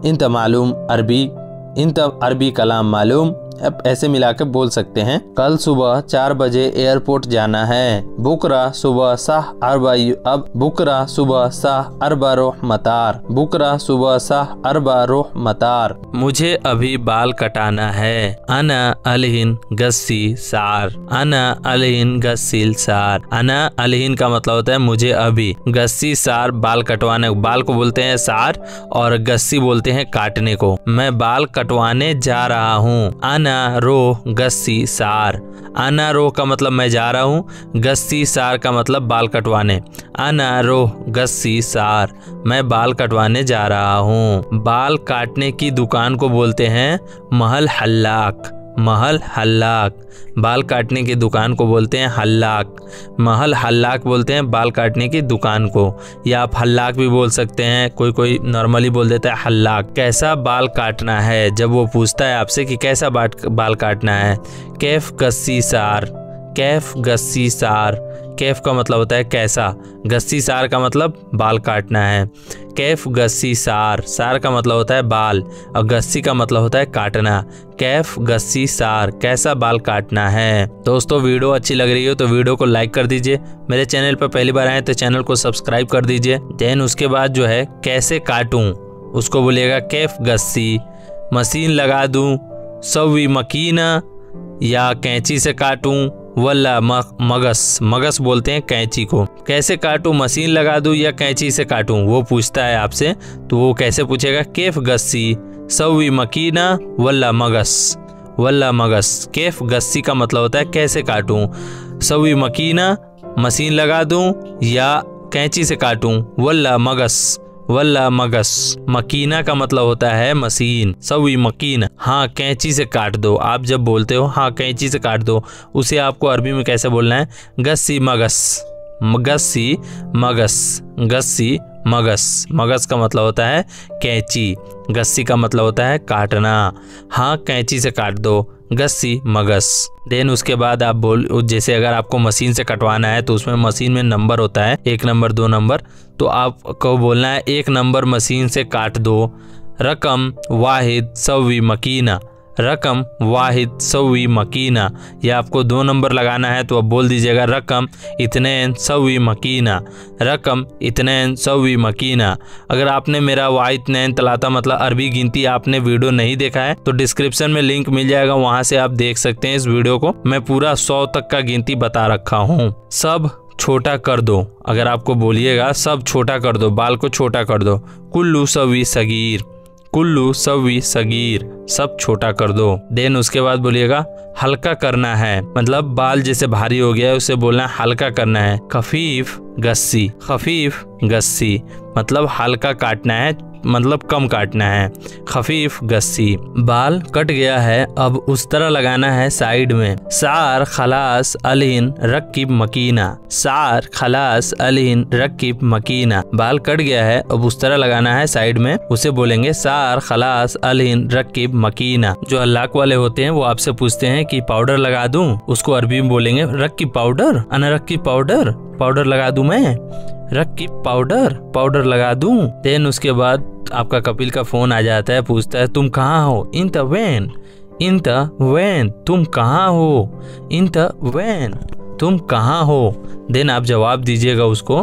इंत मालूम अरबी? इंत अरबी कलाम मालूम? अब ऐसे मिला के बोल सकते हैं, कल सुबह चार बजे एयरपोर्ट जाना है। बुकरा सुबह साह अरबा अब बुकरा सुबह साह अरबा रोह मतार बुकरा सुबह साह अरबा रोह मतार मुझे अभी बाल कटाना है। अना अलहिन गस्सी सार। अना अलहिन गस्सील सार। अना अलहिन का मतलब होता है मुझे अभी। गस्सी सार बाल कटवाने, बाल को बोलते हैं सार और गस्सी बोलते हैं काटने को। मैं बाल कटवाने जा रहा हूँ। अना आना रो गस्सी सार। आना रो का मतलब मैं जा रहा हूँ, गस्सी सार का मतलब बाल कटवाने। आना रो गस्सी सार, मैं बाल कटवाने जा रहा हूँ। बाल काटने की दुकान को बोलते हैं महल हल्लाक। महल हल्लाक। बाल काटने की दुकान को बोलते हैं हल्लाक। महल हल्लाक बोलते हैं बाल काटने की दुकान को। या आप हल्लाक भी बोल सकते हैं, कोई कोई नॉर्मली बोल देता है हल्लाक। कैसा बाल काटना है? जब वो पूछता है आपसे कि कैसा बाल काटना है, कैफ गस्सी सार, कैफ गस्सी सार। कैफ का मतलब होता है कैसा। गस्सी सार का मतलब बाल काटना है। कैफ, गस्सी, सार। सार का मतलब होता है बाल और गस्सी का मतलब होता है काटना। कैफ, गस्सी, सार। कैसा बाल काटना है। दोस्तों, वीडियो अच्छी लग रही हो तो वीडियो को लाइक कर दीजिए। मेरे चैनल पर पहली बार आए तो चैनल को सब्सक्राइब कर दीजिए। देन उसके बाद जो है, कैसे काटूं? उसको बोलिएगा कैफ, गस्सी। मशीन लगा दूँ, सवी मकीना या कैंची से काटूं? वल्ला मगस मगस बोलते हैं कैंची को। कैसे काटूं, मशीन लगा दूँ या कैंची से काटूं? वो पूछता है आपसे तो वो कैसे पूछेगा? केफ गस्सी, सवी मकीना, वल्ला, मगस। वल्ला, मगस, केफ गस्सी का मतलब होता है कैसे काटूं? सवी मकीना, मशीन लगा दूँ या कैंची से काटूं? वल्ला, मगस। वल्ला मगस। मकीना का मतलब होता है मशीन। सवी मकीन। हाँ कैंची से काट दो। आप जब बोलते हो हाँ कैंची से काट दो, उसे आपको अरबी में कैसे बोलना है? गस्सी मगस। गस्सी मगस। गस्सी मगस। मगस का मतलब होता है कैंची। गस्सी का मतलब होता है काटना। हाँ कैंची से काट दो। गस्सी, मगस। देन उसके बाद आप बोल, जैसे अगर आपको मशीन से कटवाना है तो उसमें मशीन में नंबर होता है। एक नंबर, दो नंबर। तो आपको बोलना है, एक नंबर मशीन से काट दो। रकम, वाहिद सवी मकीना। रकम, वाहिद, सवी, मकीना। या आपको दो नंबर लगाना है तो आप बोल दीजिएगा रकम, इतने सवी, मकीना। रकम, इतने सवी, मकीना। अगर आपने मेरा वाहिद नैन तलाता मतलब अरबी गिनती आपने वीडियो नहीं देखा है तो डिस्क्रिप्शन में लिंक मिल जाएगा, वहाँ से आप देख सकते हैं इस वीडियो को। मैं पूरा सौ तक का गिनती बता रखा हूँ। सब छोटा कर दो, अगर आपको बोलिएगा, सब छोटा कर दो, बाल को छोटा कर दो। कुल्लू सवी सगीर। कुल्लू सवी सगीर, सब छोटा कर दो। देन उसके बाद बोलिएगा, हल्का करना है। मतलब बाल जैसे भारी हो गया है, उसे बोलना हल्का करना है। खफीफ गस्सी खफीफ गस्सी। मतलब हल्का काटना है मतलब कम काटना है। खफीफ, गस्सी। बाल कट गया है, अब उस तरह लगाना है साइड में। सार, खलास अलिन रकीब मकीना। सार, खलास अलिन रकीब मकीना। बाल कट गया है, अब उस तरह लगाना है साइड में। उसे बोलेंगे सार, खलास अलिन रकीब मकीना। जो अल्लाह वाले होते हैं, वो आपसे पूछते हैं कि पाउडर लगा दूँ? उसको अरबी में बोलेंगे, रक्की पाउडर? अना रक्की पाउडर? पाउडर लगा दूँ मैं? रक्की पाउडर पाउडर लगा दूँ। देन उसके बाद आपका कपिल का फ़ोन आ जाता है, पूछता है, तुम कहाँ हो? In the van in the van तुम कहाँ हो? इन द वैन तुम कहाँ हो? देन आप जवाब दीजिएगा उसको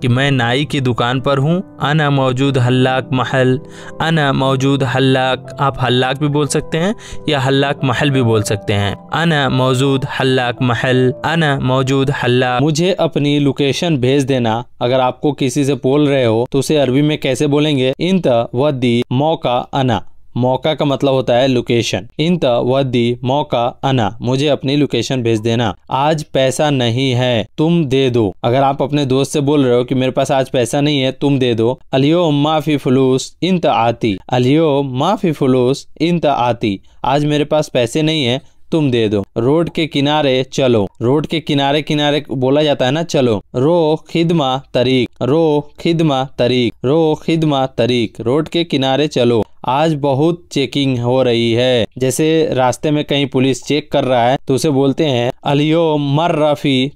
कि मैं नाई की दुकान पर हूँ। अना मौजूद हल्लाक महल। अना मौजूद हल्लाक, आप हल्लाक भी बोल सकते हैं या हल्लाक महल भी बोल सकते हैं। अना मौजूद हल्लाक महल। अना मौजूद हल्ला मुझे अपनी लोकेशन भेज देना। अगर आपको किसी से बोल रहे हो तो उसे अरबी में कैसे बोलेंगे? इंत, वदी, मौका, अना। मौका का मतलब होता है लोकेशन इन दी मौका, अना. मुझे अपनी लोकेशन भेज देना. आज पैसा नहीं है, तुम दे दो. अगर आप अपने दोस्त से बोल रहे हो कि मेरे पास आज पैसा नहीं है, तुम दे दो. अलियो माफ़ी फलूस इन आती. अलियो माफ़ी फलूस इन आती. आज मेरे पास पैसे नहीं है तुम दे दो। रोड के किनारे चलो। रोड के किनारे किनारे बोला जाता है ना, चलो। रो, खिदमा, तरीक। रो, खिदमा, तरीक। रो, खिदमा, तरीक। रोड के किनारे चलो। आज बहुत चेकिंग हो रही है। जैसे रास्ते में कहीं पुलिस चेक कर रहा है तो उसे बोलते हैं, अलियो मर रफी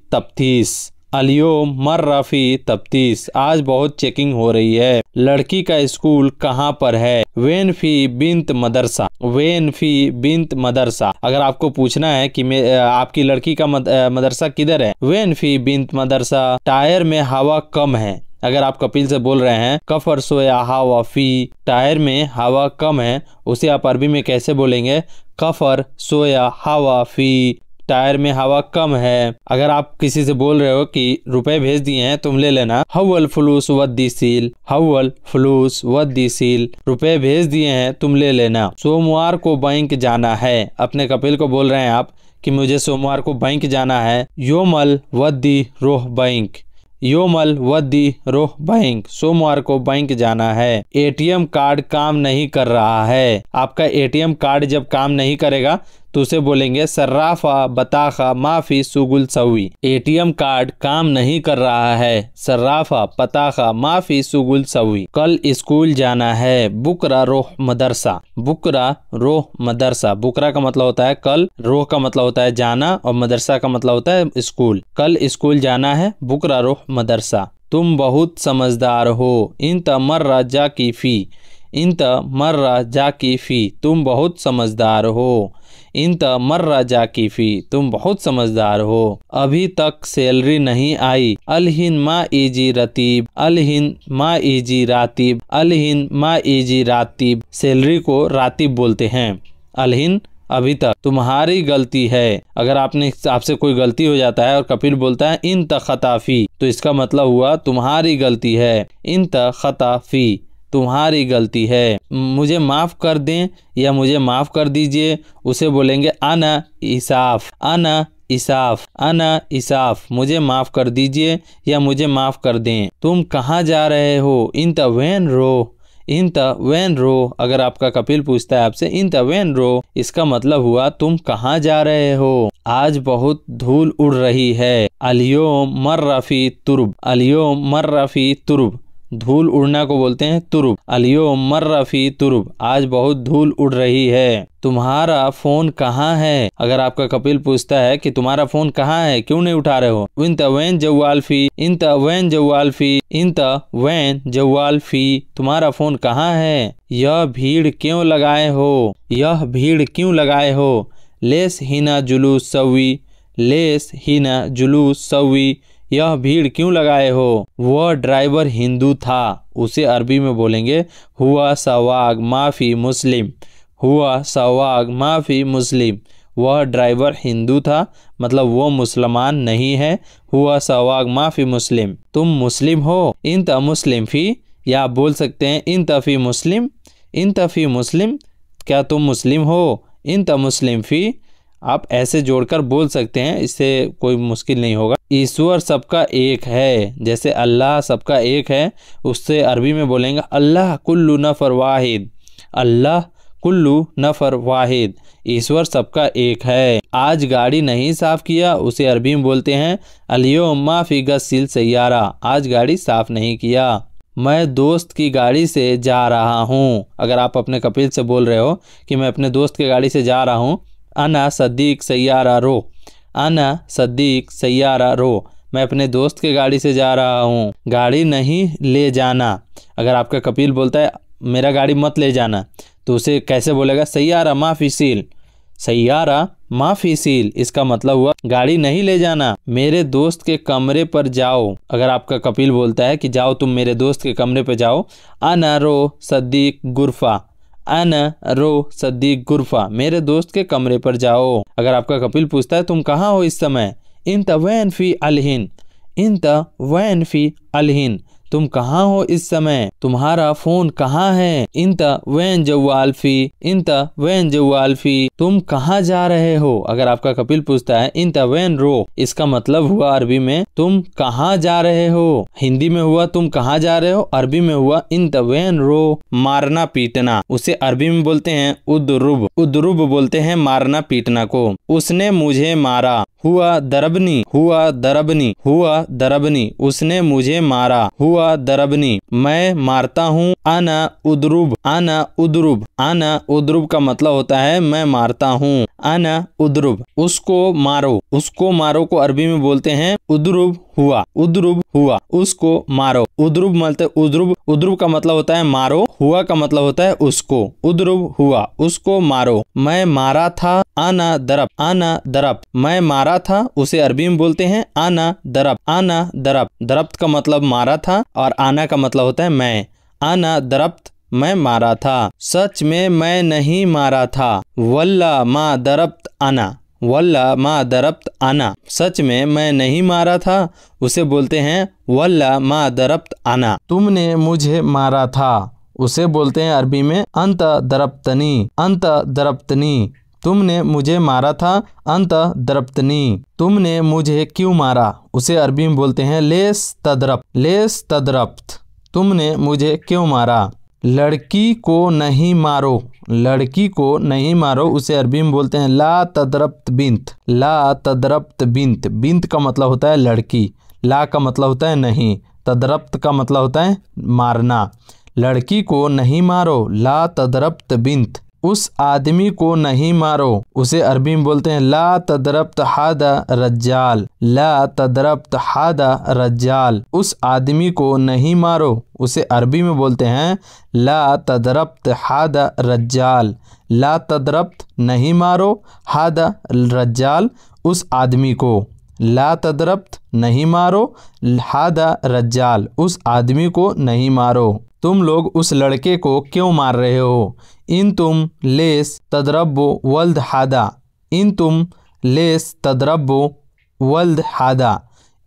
तफ्तीस अलियो मर रफी तफ्तीस आज बहुत चेकिंग हो रही है। लड़की का स्कूल कहाँ पर है? वेन फ़ी बिंत मदरसा। वेन फ़ी बिंत मदरसा। अगर आपको पूछना है कि मैं आपकी लड़की का मदरसा किधर है? वेन फ़ी बिंत मदरसा। टायर में हवा कम है। अगर आप कपिल से बोल रहे हैं कफर सोया हवा फ़ी। टायर में हवा कम है। उसे आप अरबी में कैसे बोलेंगे? कफर सोया हवा फ़ी। टायर में हवा कम है। अगर आप किसी से बोल रहे हो कि रुपए भेज दिए हैं, तुम ले लेना। हवल फलूस वदी सील हवल फलूस वदी सील रुपए भेज दिए हैं, तुम ले लेना। सोमवार को बैंक जाना है। अपने कपिल को बोल रहे हैं आप कि मुझे सोमवार को बैंक जाना है। योमल वदी रोह बैंक। योमल वदी रोह बैंक। सोमवार को बैंक जाना है। एटीएम कार्ड काम नहीं कर रहा है। आपका एटीएम कार्ड जब काम नहीं करेगा तो उसे बोलेंगे, सर्राफा, बताखा, माफ़ी, सुगुल, सवी। एटीएम कार्ड काम नहीं कर रहा है। सर्राफा, पताखा, माफ़ी, सुगुल, सवी। कल स्कूल जाना है। बुकरा रोह मदरसा। बुकरा रोह मदरसा। बुकरा का मतलब होता है कल, रोह का मतलब होता है जाना और मदरसा का मतलब होता है स्कूल। कल स्कूल जाना है, बुकरा रोह मदरसा। तुम बहुत समझदार हो। इन तमर्रा जा की फ़ी। इन तमर्रा जा की फ़ी। तुम बहुत समझदार हो। इंत मर्रा जाकीफी तुम बहुत समझदार हो। अभी तक सैलरी नहीं आई। अलहिन मा इजी रतीब। अलहिन मा इजी रातिब। अलहिन मा इजी रातिब। सैलरी को रातिब बोलते हैं। अलहिन अभी तक। तुम्हारी गलती है। अगर आपने, आपसे कोई गलती हो जाता है और कपिल बोलता है इन तखताफी तो इसका मतलब हुआ, तुम्हारी गलती है। इन तखताफी तुम्हारी गलती है। मुझे माफ़ कर दें या मुझे माफ़ कर दीजिए, उसे बोलेंगे आना इसाफ आना इसाफ आना इसाफ, मुझे माफ़ कर दीजिए या मुझे माफ़ कर दें। तुम कहाँ जा रहे हो? इन त वैन रो, इन त वैन रो। अगर आपका कपिल पूछता है आपसे, इन त वैन रो इसका मतलब हुआ, तुम कहाँ जा रहे हो? आज बहुत धूल उड़ रही है। अलियो मर रफी तुर्ब अलियो मर रफी तुर्ब। धूल उड़ना को बोलते हैं तुरुब अलियो मर रफी तुरुब आज बहुत धूल उड़ रही है। तुम्हारा फ़ोन कहाँ है? अगर आपका कपिल पूछता है कि तुम्हारा फ़ोन कहाँ है, क्यों नहीं उठा रहे हो? इन वैन जवाल फ़ी इन वैन जवाल फ़ी इन वैन जवाल फ़ी। तुम्हारा फ़ोन कहाँ है? यह भीड़ क्यों लगाए हो? यह भीड़ क्यों लगाए हो? लेस हिना जुलूस सवी लेस हिना जुलूस सवी यह भीड़ क्यों लगाए हो? वह ड्राइवर हिंदू था। उसे अरबी में बोलेंगे, हुआ सवाग माफ़ी मुस्लिम, हुआ सवाग माफ़ी मुस्लिम। वह ड्राइवर हिंदू था मतलब वो मुसलमान नहीं है। हुआ सवाग माफ़ी मुस्लिम, तुम मुस्लिम हो? इन मुस्लिम फ़ी? या आप बोल सकते हैं इन तफ़ी मुस्लिम इन तफ़ी मुस्लिम, क्या तुम मुस्लिम हो? इन मुस्लिम फ़ी? आप ऐसे जोड़कर बोल सकते हैं, इससे कोई मुश्किल नहीं होगा। ईश्वर सबका एक है, जैसे अल्लाह सबका एक है, उससे अरबी में बोलेंगे, अल्लाह कुल्लु नफर वाहिद, अल्लाह कुल्लू नफर वाहिद, ईश्वर सबका एक है। आज गाड़ी नहीं साफ़ किया, उसे अरबी में बोलते हैं अलियो माफ़ी गसिल सैारा आज गाड़ी साफ़ नहीं किया। मैं दोस्त की गाड़ी से जा रहा हूँ। अगर आप अपने कपिल से बोल रहे हो कि मैं अपने दोस्त की गाड़ी से जा रहा हूँ अना सदीक सैारा रो। अना सदीक सैारा रो। मैं अपने दोस्त के गाड़ी से जा रहा हूँ। गाड़ी नहीं ले जाना। अगर आपका कपिल बोलता है, मेरा गाड़ी मत ले जाना तो उसे कैसे बोलेगा? सैारा माफ़ी सील। सैारा माफ़ी सील। इसका मतलब हुआ, गाड़ी नहीं ले जाना। मेरे दोस्त के कमरे पर जाओ। अगर आपका कपिल बोलता है कि जाओ तुम मेरे दोस्त के कमरे पर जाओ। अना रो सद्दीक गुरफा। अन, रो सदी गुरफा, मेरे दोस्त के कमरे पर जाओ। अगर आपका कपिल पूछता है, तुम कहाँ हो इस समय? इन तवैन फ़ी अलहिन। इन तवैन फ़ी अलहिन। तुम कहाँ हो इस समय? तुम्हारा फ़ोन कहाँ है? इंत वैन जवालफी इंत वैन जवालफी तुम कहाँ जा रहे हो? अगर आपका कपिल पूछता है, इंत वैन रो। इसका मतलब हुआ अरबी में, तुम कहाँ जा रहे हो? हिंदी में हुआ, तुम कहाँ जा रहे हो? अरबी में हुआ, इंत वैन रो, मारना पीटना। उसे अरबी में बोलते हैं उद्रुब। उद्रुब बोलते हैं मारना पीटना को। उसने मुझे मारा। हुआ दरबनी हुआ दरबनी हुआ दरबनी। उसने मुझे मारा। हुआ दरबनी। मैं मारता हूँ आना उद्रुब आना उद्रुब। आना उद्रुब का मतलब होता है, मैं मारता हूँ। आना उद्रुब उसको मारो। उसको मारो को अरबी में बोलते हैं उद्रुब हुआ। उद्रुब हुआ, उसको मारो। उद्रुब मतलब उद्रुब उद्रुब का मतलब होता है मारो। हुआ का मतलब होता है उसको। उद्रुब हुआ, उसको मारो। मैं मारा था आना दरब। आना दरब। मैं मारा था, उसे अरबी में बोलते हैं आना दरब। आना दरब। दरब्त का मतलब मारा था और आना का मतलब होता है मैं। आना दरब्त मैं मारा था। सच में मैं नहीं मारा था। वल्ला माँ दरप्त आना वल्ला माँ दरप्त आना सच में मैं नहीं मारा था। उसे बोलते हैं, वल्ला माँ दरप्त आना तुमने मुझे मारा था। उसे बोलते हैं अरबी में, अंत दरप्तनी अंत दरप्तनी तुमने मुझे मारा था। अंत दरप्तनी तुमने मुझे क्यों मारा? उसे अरबी में बोलते हैं, लेस तदरप लेस तदरप्त तुमने मुझे क्यों मारा? लड़की को नहीं मारो। लड़की को नहीं मारो, उसे अरबी में बोलते हैं ला तदरप्त बिंत। ला तदरप्त बिंत। बिंत का मतलब होता है लड़की। ला का मतलब होता है नहीं। तदरप्त का मतलब होता है मारना। लड़की को नहीं मारो। ला तदरप्त बिंत। उस आदमी को नहीं मारो। उसे अरबी में बोलते हैं, ला तदरप्त हादा रज्जाल, ला तदरप्त हादा रज्जाल। उस आदमी को नहीं मारो। उसे अरबी में बोलते हैं, ला तदरप्त हादा रज्जाल। ला तदरप्त नहीं मारो, हादा रज्जाल उस आदमी को। ला तदरप्त नहीं मारो, हादा रज्जाल उस आदमी को नहीं मारो। तुम लोग उस लड़के को क्यों मार रहे हो? इन तुम लेस तदरबो वल्द हादा। इन तुम लेस तदरबो वल्द हादा।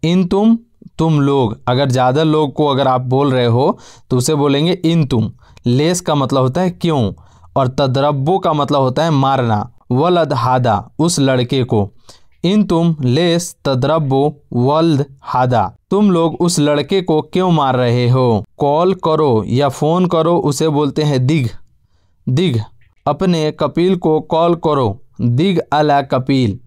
इन तुम तुम लोग, अगर ज़्यादा लोग को अगर आप बोल रहे हो तो उसे बोलेंगे इन तुम लेस का मतलब होता है क्यों? और तदरबो का मतलब होता है मारना। वलद हादा, उस लड़के को। इन तुम लेस तदरबो वल्द हादा। तुम लोग उस लड़के को क्यों मार रहे हो? कॉल करो या फ़ोन करो, उसे बोलते हैं दिग। दिग, अपने कपिल को कॉल करो। दिग अला कपिल।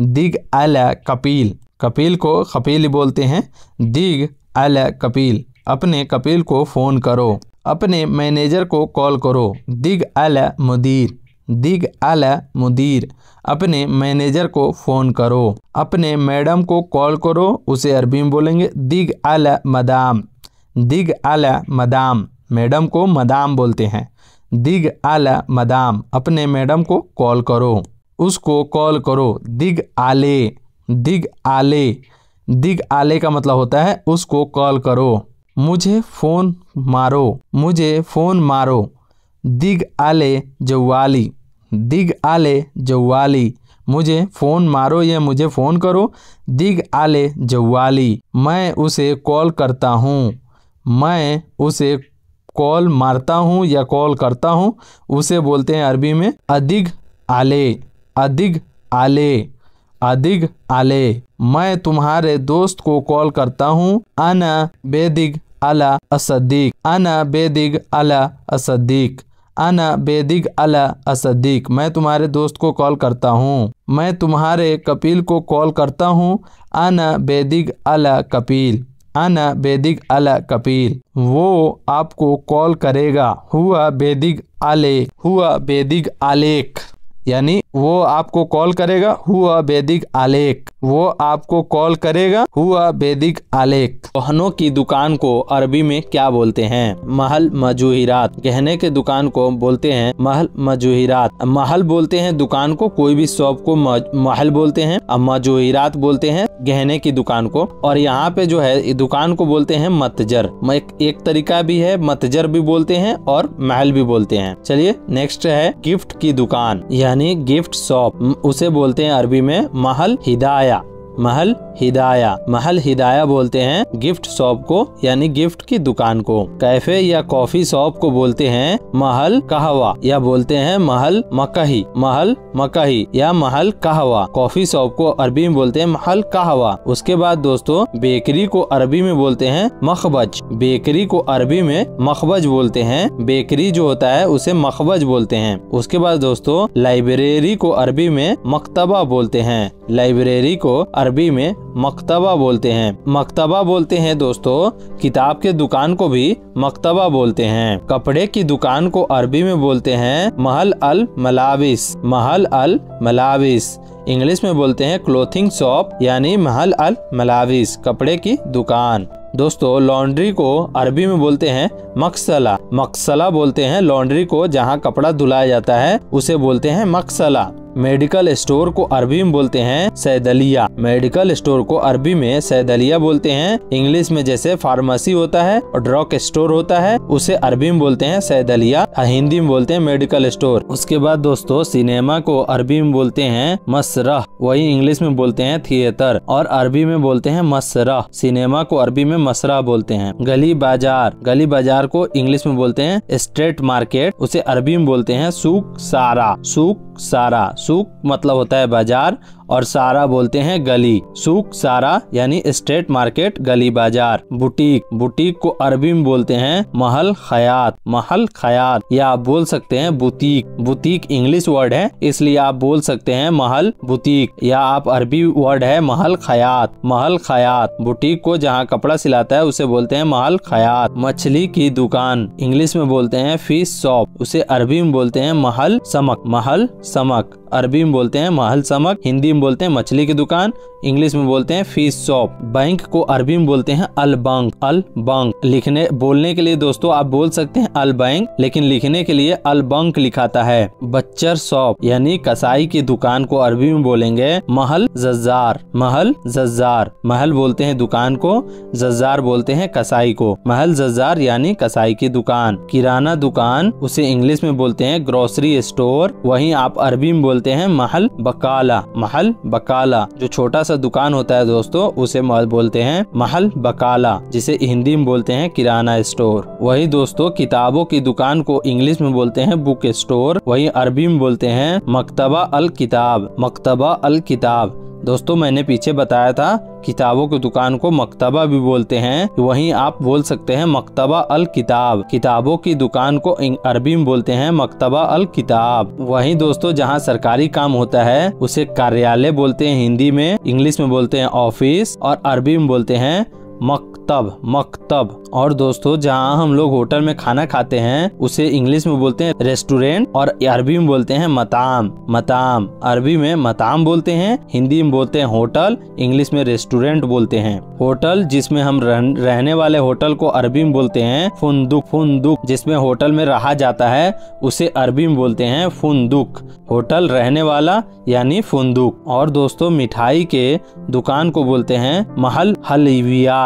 दिग अला कपिल। कपिल को कपिल बोलते हैं। दिग अला कपिल। अपने कपिल को फ़ोन करो। अपने मैनेजर को कॉल करो। दिग अला मुदीर। दिग आला मुदीर। अपने मैनेजर को फ़ोन करो। अपने मैडम को कॉल करो। उसे अरबी में बोलेंगे। दिग आला मदाम। दिग अला मदाम। मैडम को मदाम बोलते हैं। दिग आला मदाम, अपने मैडम को कॉल करो। उसको कॉल करो, दिग आले दिग आले। दिग आले का मतलब होता है उसको कॉल करो। मुझे फ़ोन मारो, मुझे फ़ोन मारो। दिग आले जवाली दिग आले जवाली मुझे फ़ोन मारो या मुझे फ़ोन करो, दिग आले जवाली मैं उसे कॉल करता हूँ, मैं उसे कॉल मारता हूँ या कॉल करता हूँ, उसे बोलते हैं अरबी में अधिग आले अधिग आले, अधिक आले। मैं तुम्हारे दोस्त को कॉल करता हूँ, अना बेदिग अला असदीक अना बेदिग अला असदीक अना बेदिग अला असदीक मैं तुम्हारे दोस्त को कॉल करता हूँ, मैं तुम्हारे कपिल को कॉल करता हूँ, अना बेदिग अला कपिल। अना बेदिग अला कपिल। वो आपको कॉल करेगा, हुआ बेदिग आले हुआ बेदिग आलेख यानी वो आपको कॉल करेगा, हुआ बेदिग आलेख वो आपको कॉल करेगा हुआ बेदिक आलेख। गहनों की दुकान को अरबी में क्या बोलते हैं? महल मजूहिरात। गहने के दुकान को बोलते हैं महल मजूहिरात। महल बोलते हैं दुकान को कोई भी शॉप को महल बोलते हैं अब मजूहिरात बोलते हैं गहने की दुकान को। और यहाँ पे जो है दुकान को बोलते हैं मतजर। एक, एक तरीका भी है मतजर भी बोलते हैं और महल भी बोलते हैं। चलिए नेक्स्ट है गिफ्ट की दुकान। यानी गिफ्ट शॉप। उसे बोलते हैं अरबी में महल हिदाया महल हिदाया। महल हिदाया बोलते हैं गिफ्ट शॉप को, यानी गिफ्ट की दुकान को। कैफ़े या कॉफ़ी शॉप को बोलते हैं महल कहवा, या बोलते हैं महल मकही। महल मकही या महल कहवा। कॉफ़ी शॉप को अरबी में बोलते हैं महल कहवा। उसके बाद दोस्तों, बेकरी को अरबी में बोलते हैं मखबज। बेकरी को अरबी में मखबज बोलते हैं। बेकरी जो होता है, उसे मखबज बोलते हैं। उसके बाद दोस्तों, लाइब्रेरी को अरबी में मकतबा बोलते हैं। लाइब्रेरी को अरबी में मकतबा बोलते हैं। मकतबा बोलते हैं दोस्तों, किताब के दुकान को भी मकतबा बोलते हैं। कपड़े की दुकान को अरबी में बोलते हैं महल अल मलाविस। महल अल मलाविस। इंग्लिश में बोलते हैं क्लोथिंग शॉप यानी महल अल मलाविस, कपड़े की दुकान। दोस्तों लॉन्ड्री को अरबी में बोलते हैं मकसला। मकसला बोलते हैं लॉन्ड्री को जहाँ कपड़ा धुलाया जाता है, उसे बोलते हैं मकसला। मेडिकल स्टोर को अरबी में बोलते हैं सैदलिया। मेडिकल स्टोर को अरबी में सैदलिया बोलते हैं। इंग्लिश में जैसे फार्मेसी होता है और ड्रग स्टोर होता है, उसे अरबी में बोलते हैं सैदलिया हिंदी में बोलते हैं मेडिकल स्टोर। उसके बाद दोस्तों, सिनेमा को अरबी में बोलते हैं मसरह। वही इंग्लिश में बोलते हैं थिएटर और अरबी में बोलते हैं मसरह। सिनेमा को अरबी में मसरा बोलते हैं। गली बाज़ार। गली बाज़ार को इंग्लिश में बोलते हैं स्ट्रेट मार्केट, उसे अरबी में बोलते हैं सूक सारा। सूक सारा सूक मतलब होता है बाज़ार और सारा बोलते हैं गली सूक सारा, यानी स्ट्रेट मार्केट, गली बाज़ार। बुटीक बुटीक को अरबी में बोलते हैं महल खयात। महल खयात, या आप बोल सकते हैं बुटीक बुटीक इंग्लिश वर्ड है, इसलिए आप बोल सकते हैं महल बुटीक या आप अरबी वर्ड है महल खयात। महल खयात, बुटीक को जहाँ कपड़ा सिलाता है, उसे बोलते हैं महल खयात। मछली की दुकान, इंग्लिश में बोलते हैं फ़िश शॉप उसे अरबी में बोलते हैं महल समक। महल समक। अरबी में बोलते हैं महल समक, हिंदी में बोलते हैं मछली की दुकान, इंग्लिश में बोलते हैं फ़ीस शॉप बैंक को अरबी में बोलते हैं अल बैंक अल बैंक। लिखने, बोलने के लिए दोस्तों आप बोल सकते हैं अल बैंक, लेकिन लिखने के लिए अल बैंक लिखाता है। बच्चर शॉप यानी कसाई की दुकान को अरबी में बोलेंगे महल जजार महल जजार महल बोलते हैं दुकान को जजार बोलते हैं कसाई को। महल जजार यानी कसाई की दुकान। किराना दुकान, उसे इंग्लिश में बोलते हैं ग्रोसरी स्टोर वहीं आप अरबी में बोलते हैं महल बकाला। महल बकाला, जो छोटा सा दुकान होता है दोस्तों, उसे बोलते हैं। महल बकाला, जिसे हिंदी में बोलते हैं किराना स्टोर। वही दोस्तों, किताबों की दुकान को इंग्लिश में बोलते हैं बुक स्टोर। वही अरबी में बोलते हैं मकतबा अल किताब। मकतबा अल किताब। दोस्तों, मैंने पीछे बताया था, किताबों की दुकान को मकतबा भी बोलते हैं। वहीं आप बोल सकते हैं मकतबा अल किताब। किताबों की दुकान को अरबी में बोलते हैं मकतबा अल किताब। वहीं दोस्तों, जहाँ सरकारी काम होता है, उसे कार्यालय बोलते हैं, हिंदी में, इंग्लिश में बोलते हैं, ऑफ़िस, और अरबी में बोलते हैं मकतब मकतब। और दोस्तों, जहाँ हम लोग होटल में खाना खाते हैं, उसे इंग्लिश में बोलते हैं रेस्टोरेंट और अरबी में बोलते हैं मताम। मताम, अरबी में मताम बोलते हैं, हिंदी में बोलते हैं होटल, इंग्लिश में रेस्टोरेंट बोलते हैं। होटल, जिसमें हम रहने वाले होटल को अरबी में बोलते हैं, फुंदुक। फुंदुक, जिसमें होटल में रहा जाता है, उसे अरबी में बोलते हैं फुंदुक। होटल रहने वाला, यानी फुंदुक। और दोस्तों, मिठाई के दुकान को बोलते हैं महल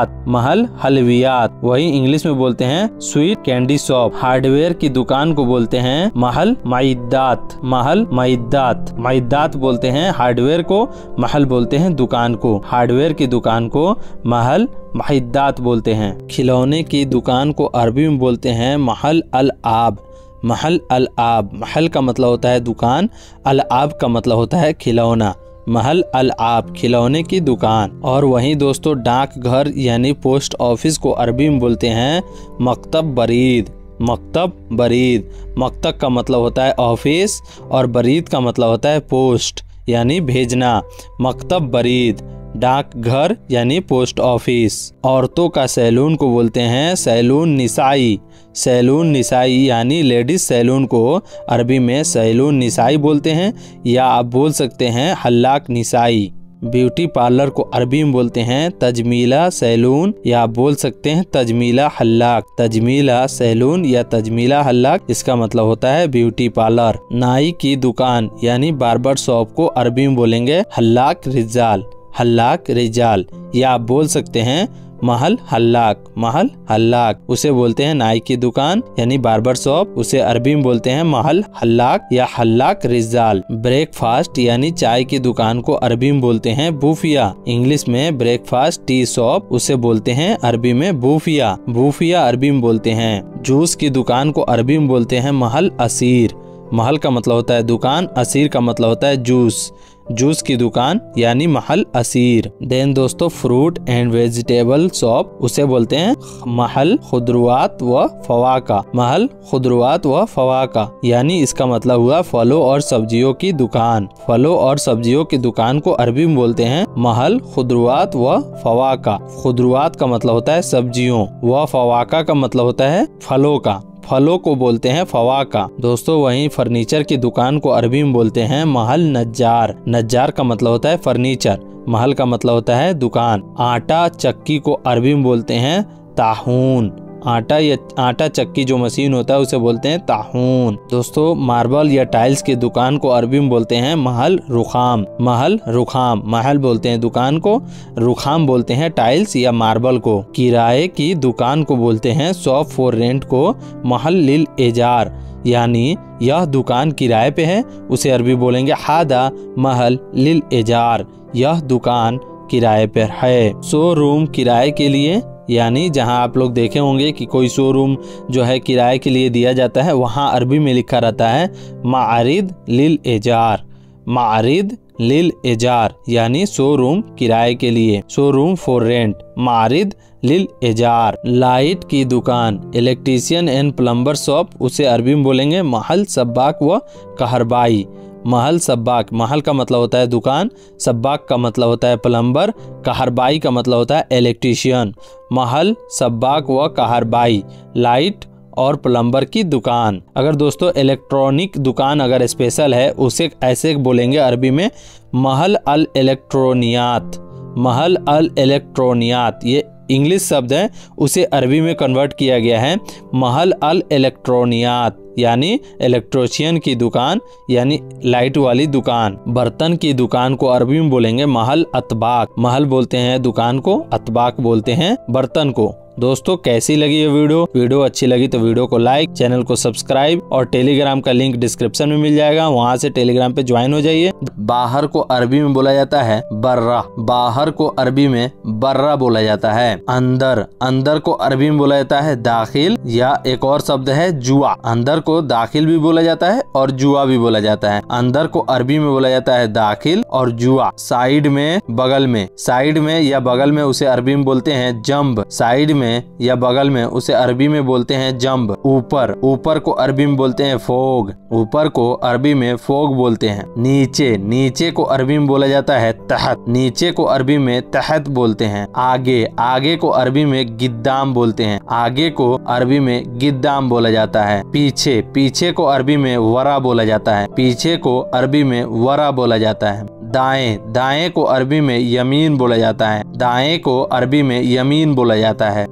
हलवियात महल हलवियात। वही इंग्लिश में बोलते हैं स्वीट कैंडी शॉप हार्डवेयर की दुकान को बोलते हैं, महल माइदात। महल माइदात। माइदात बोलते हैं, हार्डवेयर को। महल बोलते हैं, दुकान को। हार्डवेयर की दुकान को महल माहिदात बोलते हैं। खिलौने की दुकान को अरबी में बोलते हैं, महल अल आब महल अल आब महल का मतलब होता है दुकान अल आब का मतलब होता है खिलौना। महल अल आप खिलौने की दुकान। और वहीं दोस्तों, डाक घर यानी पोस्ट ऑफ़िस को अरबी में बोलते हैं मकतब बरीद। मकतब बरीद। मकतब का मतलब होता है ऑफ़िस और बरीद का मतलब होता है पोस्ट, यानी भेजना। मकतब बरीद। डाक घर, यानी पोस्ट ऑफ़िस। औरतों का सैलून को बोलते हैं सैलून निसाई। सैलून निसाई, यानी लेडीज़ सैलून को अरबी में सैलून निसाई बोलते हैं, या आप बोल सकते हैं हल्लाक निसाई। ब्यूटी पार्लर को अरबी में बोलते हैं तजमीला सैलून, या आप बोल सकते हैं तजमीला हल्लाक। तजमीला सैलून या तजमीला हल्लाक, इसका मतलब होता है ब्यूटी पार्लर। नाई की दुकान, यानी बार्बर शॉप को अरबी में बोलेंगे हल्लाक रिजाल हल्लाक रिजाल। या आप बोल सकते हैं, महल हल्लाक महल हल्लाक। उसे बोलते हैं नाई की दुकान, यानी बार्बर शॉप। उसे अरबी में बोलते हैं महल हल्लाक या हल्लाक रिजाल। ब्रेकफास्ट, यानी चाय की दुकान को अरबी में बोलते हैं बूफिया। इंग्लिश में ब्रेकफास्ट, टी शॉप। उसे बोलते हैं अरबी में बूफिया। बूफिया अरबी में बोलते हैं। जूस की दुकान को अरबी में बोलते हैं महल असीर। महल का मतलब होता है दुकान, असीर का मतलब होता है जूस। जूस की दुकान, यानी महल असीर। देन दोस्तों, फ्रूट एंड वेजिटेबल शॉप, उसे बोलते हैं महल खुदरुआत व फवाका। महल खुदरुआत व फवाका, यानी इसका मतलब हुआ फलों और सब्जियों की दुकान। फलों और सब्जियों की दुकान को अरबी में बोलते हैं महल खुदरुआत व फवाका। खुदरुआत का मतलब होता है सब्जियों, व फवाका का मतलब होता है फलों का। फलों को बोलते हैं फवाका। दोस्तों, वहीं फर्नीचर की दुकान को अरबी में बोलते हैं महल नज्जार। नज्जार का मतलब होता है फर्नीचर। महल का मतलब होता है दुकान। आटा चक्की को अरबी में बोलते हैं ताहून। आटा या आटा चक्की जो मशीन होता है, उसे बोलते हैं ताहून। दोस्तों, मार्बल या टाइल्स की दुकान को अरबी में बोलते हैं महल रुखाम। महल रुखाम। महल बोलते हैं दुकान को, रुखाम बोलते हैं टाइल्स या मार्बल को। किराए की दुकान को बोलते हैं शॉप फॉर रेंट को महल लिल एजार। यानी, यह दुकान किराए पे है, उसे अरबी बोलेंगे हादा महल लिल एजार। यह दुकान किराए पर है। शोरूम किराए के लिए यानी जहाँ आप लोग देखे होंगे कि कोई शोरूम जो है किराए के लिए दिया जाता है, वहाँ अरबी में लिखा रहता है मारिद लिल एजार। मारिद लिल एजार, यानी शोरूम किराए के लिए। शोरूम फॉर रेंट मारिद लिल एजार। लाइट की दुकान। इलेक्ट्रीशियन एंड प्लम्बर शॉप उसे अरबी में बोलेंगे, महल सब्बाक व कहरबाई। महल सब्बाक। महल का मतलब होता है दुकान, सब्बाक का मतलब होता है प्लम्बर कहरबाई का मतलब होता है इलेक्ट्रीशियन। महल, सब्बाक व कहरबाई, लाइट और प्लम्बर की दुकान। अगर दोस्तों इलेक्ट्रॉनिक दुकान अगर स्पेशल है, उसे ऐसे बोलेंगे अरबी में, महल अल इलेक्ट्रोनियात महल अल इलेक्ट्रोनियात ये इंग्लिश शब्द है, उसे अरबी में कन्वर्ट किया गया है, महल अल इलेक्ट्रोनियात, यानी इलेक्ट्रोशियन की दुकान, यानी लाइट वाली दुकान, बर्तन की दुकान को अरबी में बोलेंगे महल अतबाक, महल बोलते हैं दुकान को, अतबाक बोलते हैं बर्तन को। दोस्तों, कैसी लगी ये वीडियो? वीडियो अच्छी लगी तो वीडियो को लाइक, चैनल को सब्सक्राइब और टेलीग्राम का लिंक डिस्क्रिप्शन में मिल जाएगा। वहाँ से टेलीग्राम पे ज्वाइन हो जाइए। बाहर को अरबी में बोला जाता है, बर्रा। बाहर को अरबी में बर्रा बोला जाता है। अंदर अंदर को अरबी में बोला जाता है दाखिल या एक और शब्द है जुआ। अंदर को दाखिल भी बोला जाता है और जुआ भी बोला जाता है। अंदर को अरबी में बोला जाता है दाखिल और जुआ। साइड में, बगल में। साइड में या बगल में उसे अरबी में बोलते हैं जम्ब साइड में या बगल में उसे अरबी में बोलते हैं जम्ब ऊपर ऊपर को अरबी में बोलते हैं फोग ऊपर को अरबी में फोग बोलते हैं नीचे नीचे को अरबी में बोला जाता है तहत नीचे को अरबी में तहत बोलते हैं आगे आगे को अरबी में गिद्दाम बोलते हैं आगे को अरबी में गिद्दाम बोला जाता है पीछे पीछे को अरबी में वरा बोला जाता है पीछे को अरबी में वरा बोला जाता है दाएँ दाएँ को अरबी में यमीन बोला जाता है दाएँ को अरबी में यमीन बोला जाता है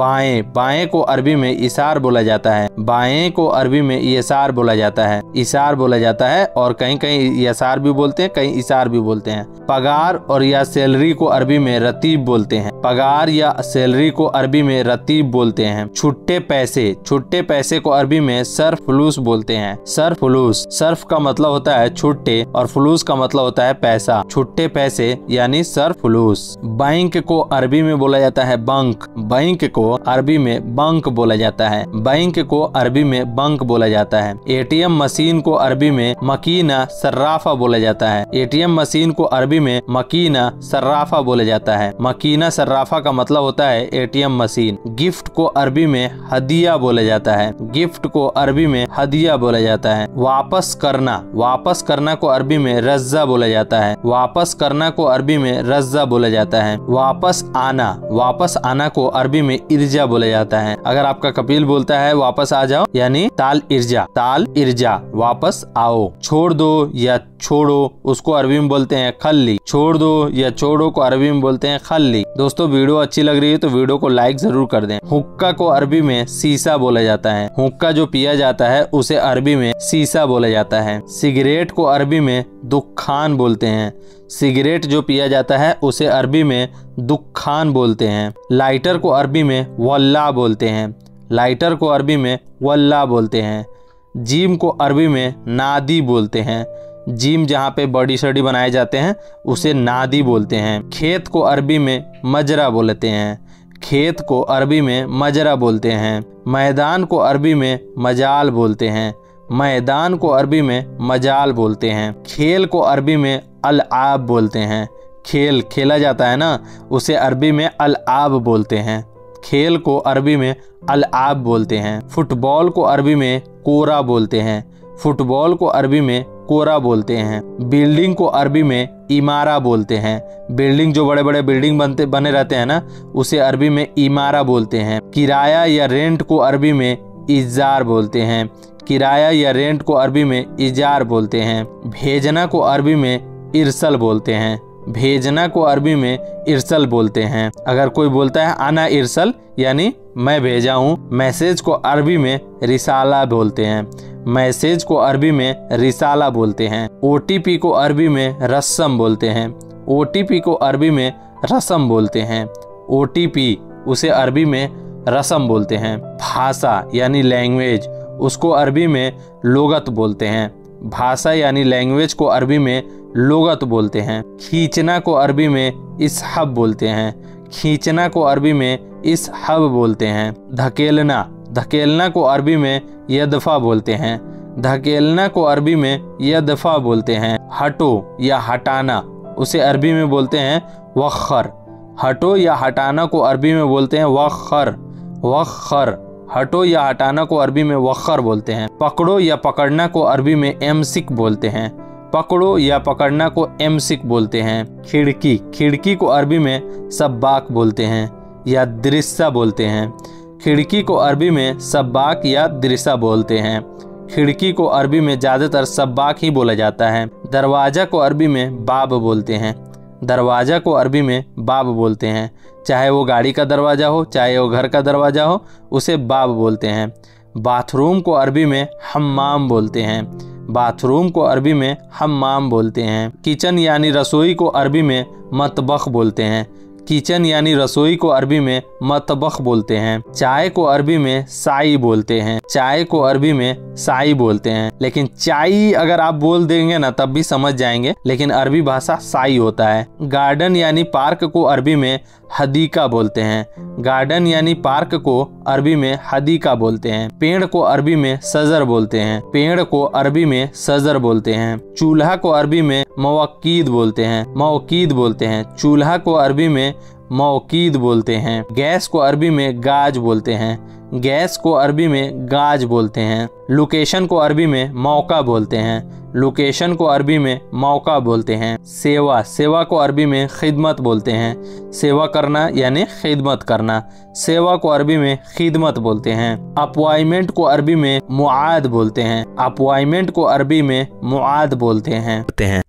बाएँ बाएँ को अरबी में इशार बोला जाता है। बाएँ को अरबी में यसार बोला जाता है। इशार बोला जाता है और कहीं कहीं यसार भी बोलते हैं, कहीं इशार भी बोलते हैं। पगार और या सैलरी को अरबी में रतीब बोलते हैं। पगार या सैलरी को अरबी में रतीब बोलते हैं। छुट्टे पैसे छुट्टे पैसे को अरबी में सर्फ फलूस बोलते हैं। सर्फ फलूस, सर्फ का मतलब होता है छुट्टे और फलूस का मतलब होता है पैसा। छुट्टे पैसे यानी सर्फ फलूस। बैंक को अरबी में बोला जाता है बंक। बैंक को अरबी में बंक बोला जाता है। बैंक को अरबी में बंक बोला जाता है। एटीएम मशीन को अरबी में मकीना सर्राफा बोला जाता है। एटीएम मशीन को अरबी में मकीना सर्राफा बोला जाता है। मकीना सर्राफा का मतलब होता है एटीएम मशीन। गिफ्ट को अरबी में हदिया बोला जाता है। गिफ्ट को अरबी में हदिया बोला जाता है। वापस करना। वापस करना को अरबी में रज्जा बोला जाता है। वापस करना को अरबी में रज्जा बोला जाता है। वापस आना। वापस आना को अरबी में इर्जा बोला जाता है। अगर आपका कपिल बोलता है, वापस आ जाओ, यानी ताल इर्जा ताल इर्जा, वापस आओ। छोड़ दो या छोड़ो, उसको अरबी में बोलते हैं खल्ली। छोड़ दो या छोड़ो को अरबी में बोलते हैं खल्ली। दोस्तों, वीडियो अच्छी लग रही है तो वीडियो को लाइक ज़रूर कर दें। हुक्का को अरबी में सीसा बोला जाता है। हुक्का जो पिया जाता है, उसे अरबी में सीसा बोला जाता है। सिगरेट को अरबी में दुखान बोलते हैं। सिगरेट जो पिया जाता है, उसे अरबी में दुखान बोलते हैं। लाइटर को अरबी में वल्ला बोलते हैं। लाइटर को अरबी में वल्ला बोलते हैं। जिम को अरबी में नादी बोलते हैं। जिम जहाँ पे बॉडी शडी बनाए जाते हैं, उसे नादी बोलते हैं। खेत को अरबी में मजरा बोलते हैं। खेत को अरबी में मजरा बोलते हैं। मैदान को अरबी में मजाल बोलते हैं। मैदान को अरबी में मजाल बोलते हैं। खेल को अरबी में अल आब बोलते हैं। खेल खेला जाता है ना, उसे अरबी में अल आब बोलते हैं। खेल को अरबी में अल आब बोलते हैं। फुटबॉल को अरबी में कोरा बोलते हैं। फुटबॉल को अरबी में कोरा बोलते हैं। बिल्डिंग को अरबी में इमारा बोलते हैं। बिल्डिंग जो बड़े बड़े बिल्डिंग बनते, बने रहते हैं ना, उसे अरबी में इमारा बोलते हैं। किराया या रेंट को अरबी में इजार बोलते हैं। किराया या रेंट को अरबी में इजार बोलते हैं। भेजना को अरबी में इरसल बोलते हैं। भेजना को अरबी में इरसल बोलते हैं। अगर कोई बोलता है, आना इरसल, यानी मैं भेजा हूँ, मैसेज को अरबी में रिसाला बोलते हैं। मैसेज को अरबी में रिसाला बोलते हैं। ओटीपी को अरबी में रस्म बोलते हैं। ओटीपी को अरबी में रस्म बोलते हैं। ओटीपी उसे अरबी में रस्म बोलते हैं। भाषा, यानी लैंग्वेज उसको अरबी में लोगत बोलते हैं। भाषा, यानी लैंग्वेज को अरबी में लोगत बोलते हैं। खींचना को अरबी में इस हब बोलते हैं। खींचना को अरबी में इस हब बोलते हैं। धकेलना धकेलना को अरबी में यदफा बोलते हैं। धकेलना को अरबी में यदफा बोलते हैं। हटो या हटाना, उसे अरबी में बोलते हैं वखर हटो या हटाना को अरबी में बोलते हैं वखर वखर हटो या हटाना को अरबी में वखर बोलते हैं। पकड़ो या पकड़ना को अरबी में एमसिक बोलते हैं। पकड़ो या पकड़ना को एमसिक बोलते हैं। खिड़की खिड़की को अरबी में सब्बाक बोलते हैं या दृश्य बोलते हैं। खिड़की को अरबी में सब्बाक या दृश्य बोलते हैं। खिड़की को अरबी में ज़्यादातर सब्बाक ही बोला जाता है। दरवाज़ा को अरबी में बाब बोलते हैं। दरवाज़ा को अरबी में बाब बोलते हैं। चाहे वो गाड़ी का दरवाज़ा हो, चाहे वो घर का दरवाज़ा हो, उसे बाब बोलते हैं। बाथरूम को अरबी में हम्माम बोलते हैं। बाथरूम को अरबी में हम्माम बोलते हैं। किचन यानी रसोई को अरबी में मतबख बोलते हैं। किचन यानी रसोई को अरबी में मतबख बोलते हैं। चाय को अरबी में साई बोलते हैं। चाय को अरबी में साई बोलते हैं। लेकिन चाय अगर आप बोल देंगे ना, तब भी समझ जाएँगे। लेकिन अरबी भाषा साई होता है। गार्डन यानी पार्क को अरबी में हदीका बोलते हैं। गार्डन यानी पार्क को अरबी में हदीका बोलते हैं। पेड़ को अरबी में सजर बोलते हैं। पेड़ को अरबी में सजर बोलते हैं। चूल्हा को अरबी में मौकीद बोलते हैं। मौकीद बोलते हैं। चूल्हा को अरबी में मौकीद बोलते हैं। गैस को अरबी में गाज बोलते हैं। गैस को अरबी में गाज बोलते हैं लोकेशन को अरबी में मौका बोलते हैं लोकेशन को अरबी में मौका बोलते हैं सेवा सेवा को अरबी में खिदमत बोलते हैं सेवा करना यानी खिदमत करना सेवा को अरबी में खिदमत बोलते हैं अपॉइंटमेंट को अरबी में मुआद बोलते हैं अपॉइंटमेंट को अरबी में मुआद बोलते हैं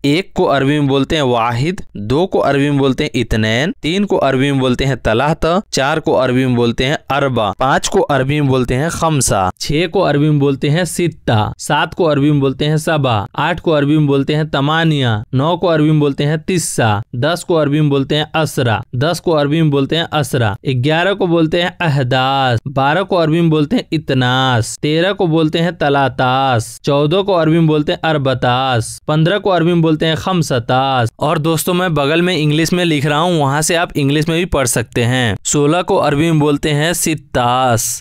एक को अरबी में बोलते हैं वाहिद दो को अरबी में बोलते हैं इतनैन तीन को अरबी में बोलते हैं तलाहत चार को अरबी में बोलते हैं अरबा पाँच को अरबी में बोलते हैं खमसा छह को अरबी में बोलते हैं सित्ता सात को अरबी में बोलते हैं सबा आठ को अरबी में बोलते हैं तमानिया नौ को अरबी में बोलते हैं तिस्सा दस को अरबी में बोलते हैं असरा दस को अरबी में बोलते हैं असरा ग्यारह को बोलते हैं अहदास बारह को अरबी में बोलते हैं इतनास तेरह को बोलते हैं तलातास चौदह को अरबी में बोलते हैं अरबतास पंद्रह को अरबी में बोलते हैं खमसतास और दोस्तों मैं बगल में इंग्लिश में लिख रहा हूँ वहाँ से आप इंग्लिश में भी पढ़ सकते हैं सोलह को अरबी में बोलते हैं सितास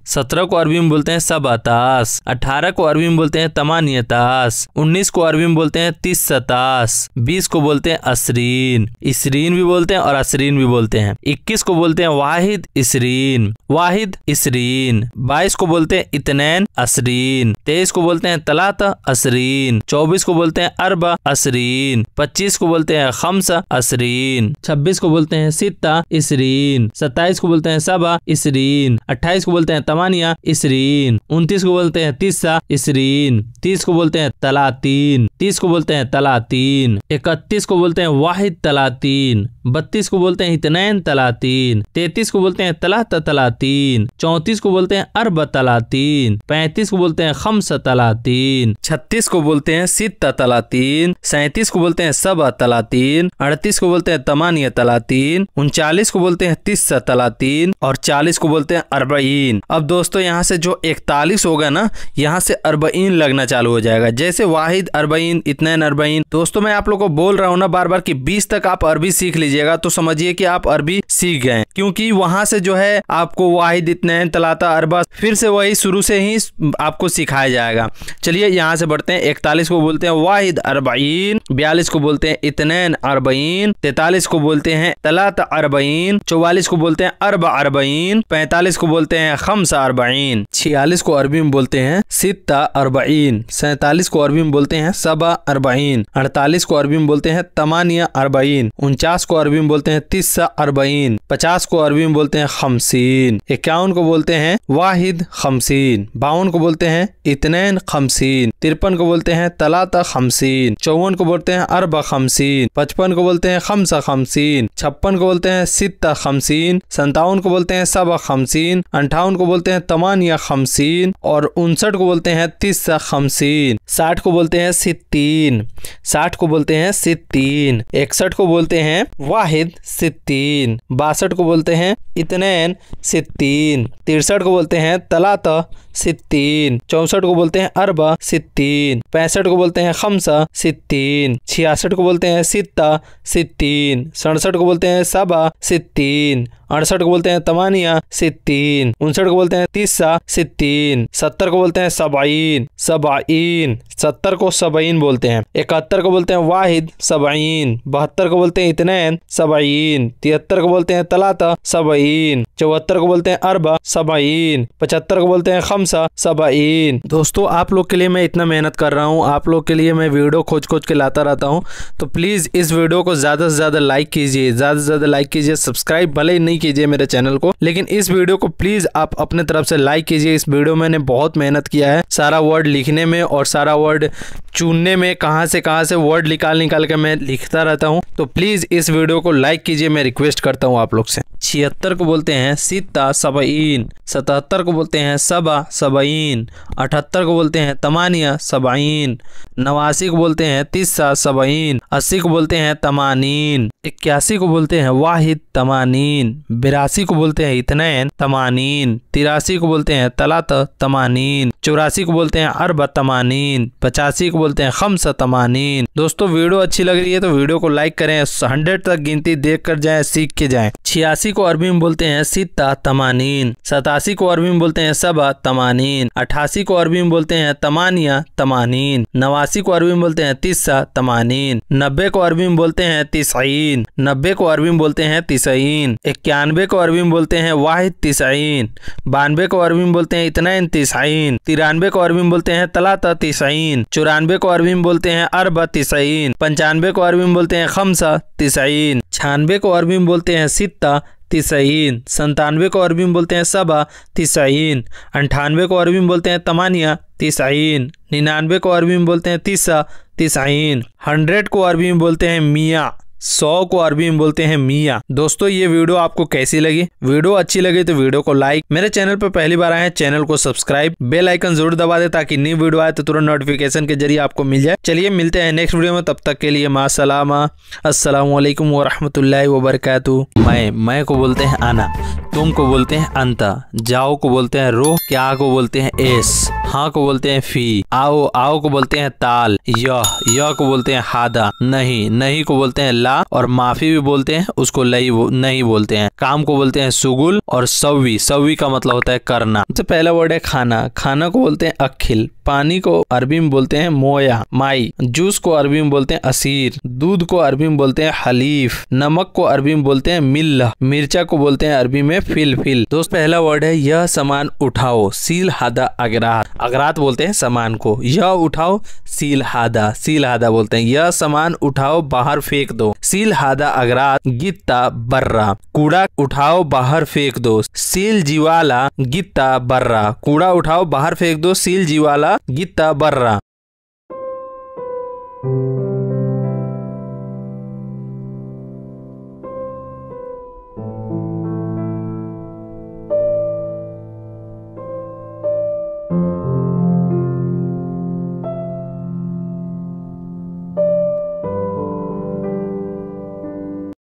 सत्रह को अरबी में बोलते हैं सबातास अठारह को अरबी में बोलते हैं तमानियतास उन्नीस को अरबी में बोलते हैं तीस सतास बीस को बोलते हैं असरीन इसरीन भी बोलते हैं और असरीन भी बोलते हैं इक्कीस को बोलते हैं वाहिद इसरीन वाहिद इसरीन बाईस को बोलते हैं इतनैन असरीन तेईस को बोलते हैं तलात असरीन चौबीस को बोलते हैं अरबा असरीन पच्चीस को बोलते हैं खम्स असरीन छब्बीस को बोलते हैं सित्ता इसरीन सत्ताईस को बोलते हैं सबा इसरीन अट्ठाईस को बोलते हैं तमानिया इसरीन। उनतीस को बोलते हैं तीसा इसरीन। तीस को बोलते हैं तलातीन। तीस को बोलते हैं तलातीन इकतीस को बोलते हैं वाहिद तलातीन बत्तीस को बोलते हैं इतनैन तलातीन तैतीस को बोलते हैं तलात तलातीन चौतीस को बोलते हैं अरब तलातीन पैंतीस को बोलते हैं खम्स तलातीन छत्तीस को बोलते हैं सित तलातीन सैतीस को बोलते हैं सब तलातीन अड़तीस को बोलते हैं तमानिया तलातीन उनचालीस को बोलते हैं तीस तलातीन और चालीस को बोलते हैं अरबईन अब दोस्तों यहाँ से जो इकतालीस होगा ना यहाँ से अरबईन लगना चालू हो जाएगा जैसे वाहिद अरबईन इतनैन अरबईन दोस्तों, मैं आप लोग को बोल रहा हूँ ना बार बार की बीस तक आप अरबी सीख लीजिएगा तो समझिए कि आप अरबी सीख गए क्योंकि वहाँ से जो है, आपको वाहिद, इतनैन, तलाता, अरबा, फिर से वही शुरू से ही आपको सिखाया जाएगा। चलिए, यहाँ से बढ़ते हैं। इकतालीस को बोलते हैं, वाहिद, अरबईन। बयालीस को बोलते हैं, इतनैन, अरबईन। तैतालीस को बोलते हैं, तलात, अरबईन। चौवालीस को बोलते हैं, अरब, अरबईन। पैंतालीस को बोलते हैं, खम्स, अरबईन। छियालीस को अरबी में बोलते हैं, सित्ता, अरबईन। सैतालीस को अरबी में बोलते हैं, सबा अरबईन अड़तालीस को अरबी में बोलते हैं तमानिया अरबईन उनचास को अरबी में बोलते हैं तिस्सा अरबईन पचास को अरबी में बोलते हैं खमसीन इक्यावन को बोलते हैं वाहिद खमसीन बावन को बोलते हैं इतनैन खमसीन तिरपन को बोलते हैं तलाता खमसीन चौवन को बोलते हैं अरब खमसीन पचपन को बोलते हैं खमसा खमसीन छप्पन को बोलते हैं सित्ता खमसीन संतावन को बोलते हैं सब खमसीन अंठावन को बोलते हैं तमानिया खमसीन और उनसठ को बोलते हैं तिस्सा खमसीन साठ को बोलते हैं सित्तीन साठ को बोलते हैं सित्तीन इकसठ को बोलते हैं वाहिद सित्तीन बासठ को बोलते हैं इतनैन सित्तीन तिरसठ को बोलते हैं तलात सित्तीन चौसठ को बोलते हैं अरबा सित्तीन पैंसठ को बोलते हैं खमसा सित्तीन छियासठ को बोलते हैं सित्ता सित्तीन सड़सठ को बोलते हैं सबा सित्तीन अड़सठ को बोलते हैं तमानिया से तीन उनसठ को बोलते हैं तीसा से तीन सत्तर को बोलते हैं सबाइन सबाइन सत्तर को सबईन बोलते हैं। इकहत्तर को बोलते हैं वाहिद सबाइन बहत्तर को बोलते हैं इतने सबाइन तिहत्तर को बोलते हैं तलाता, सबईन। चौहत्तर को बोलते हैं अरबा सबाइन पचहत्तर को बोलते हैं खमसा सबाइन दोस्तों, आप लोग के लिए मैं इतना मेहनत कर रहा हूँ। आप लोग के लिए मैं वीडियो खोज खोज के लाता रहता हूँ। तो प्लीज़ इस वीडियो को ज़्यादा से ज़्यादा लाइक कीजिए। ज़्यादा से ज़्यादा लाइक कीजिए। सब्सक्राइब भले ही नहीं कीजिए मेरे चैनल को, लेकिन इस वीडियो को प्लीज़ आप अपने तरफ़ से लाइक कीजिए। इस वीडियो में मैंने बहुत मेहनत किया है सारा वर्ड लिखने में और सारा वर्ड चुनने में, कहाँ से कहाँ से वर्ड निकाल निकाल के मैं लिखता रहता हूँ। तो प्लीज़ इस वीडियो को लाइक कीजिए। मैं रिक्वेस्ट करता हूँ आप लोग से। छिहत्तर को बोलते हैं सित्ता सबईन सतहत्तर को बोलते हैं सबा सबईन अठहत्तर को बोलते हैं तमानिया सबईन नवासी को बोलते हैं तिस्सा सबईन अस्सी को बोलते हैं तमानीन इक्यासी को बोलते हैं वाहिद तमानीन बिरासी को बोलते हैं इतनैन तमानीन तिरासी को बोलते हैं तलात तमानीन चौरासी को बोलते हैं अरब तमानीन पचासी को बोलते हैं खम्स तमानीन दोस्तों वीडियो अच्छी लग रही है तो वीडियो को लाइक करें हंड्रेड तक गिनती देख कर जाए सीख के जाए छियासी को अरबी में बोलते हैं सित्ता तमानीन सतासी को अरबी में बोलते हैं सबा तमानीन अठासी को अरबी में बोलते हैं तमानिया तमानीन नवासी को अरबी में बोलते हैं तिस्सा तमानीन नब्बे को अरबी में बोलते हैं तिसईन नब्बे को अरबी में बोलते हैं तिसईन इक्यानवे को अरबी में बोलते हैं वाहिद तिसईन बानवे को अरबी में बोलते हैं इतना तिसईन तिरानवे को अरबी में बोलते हैं तलाता तिसईन चौरानवे को अरबी में बोलते हैं अरब तिसईन पंचानवे को अरबी में बोलते हैं खमसा तिसईन छियानवे को अरबी में बोलते हैं सित्ता तिसईन संतानवे को अरबी में बोलते हैं सबा तिसईन अंठानवे को अरबी में बोलते हैं तमानिया तिसईन निन्यानवे को अरबी में बोलते हैं तीसा तिसईन हंड्रेड को अरबी में बोलते हैं मियाँ। सौ को अरबी में बोलते हैं मियाँ। दोस्तों, ये वीडियो आपको कैसी लगी? वीडियो अच्छी लगी तो वीडियो को लाइक। मेरे चैनल पर पहली बार आए चैनल को सब्सक्राइब। बेल आइकन ज़रूर दबा दे ताकि नई वीडियो आए तो तुरंत नोटिफिकेशन के ज़रिए आपको मिल जाए। चलिए, मिलते हैं नेक्स्ट वीडियो में। तब तक के लिए मासलामा। असलम वरहमतुल्लाहि वबरकातु मैं मैं को बोलते हैं आना तुम को बोलते हैं अंता, जाओ को बोलते हैं रोह क्या को बोलते हैं एस। हाँ को बोलते हैं फ़ी, आओ आओ को बोलते हैं ताल यह यह को बोलते हैं हादा, नहीं नहीं को बोलते हैं ला, और माफ़ी भी बोलते हैं, उसको लई नहीं बोलते हैं। काम को बोलते हैं सुगुल और सवी सवी का मतलब होता है करना। सबसे पहला वर्ड है खाना खाना को बोलते हैं अखिल। पानी को अरबी में बोलते हैं मोया, माई। जूस को अरबी में बोलते हैं असीर। दूध को अरबी में बोलते हैं हलीफ। नमक को अरबी में बोलते हैं मिल्ल। मिर्चा को बोलते हैं अरबी में फिल फिल दोस्त, पहला वर्ड है, यह सामान उठाओ, सील हादा अगरात। अगरात बोलते हैं सामान को। यह उठाओ, सील हादा। सील हादा बोलते हैं। यह सामान उठाओ, बाहर फेंक दो। सील हादा अगरात, गित्ता बर्रा। कूड़ा उठाओ, बाहर फेंक दो। सील जीवाला, गित्ता बर्रा। कूड़ा उठाओ, बाहर फेंक दो। सील जीवाला Gita Barra.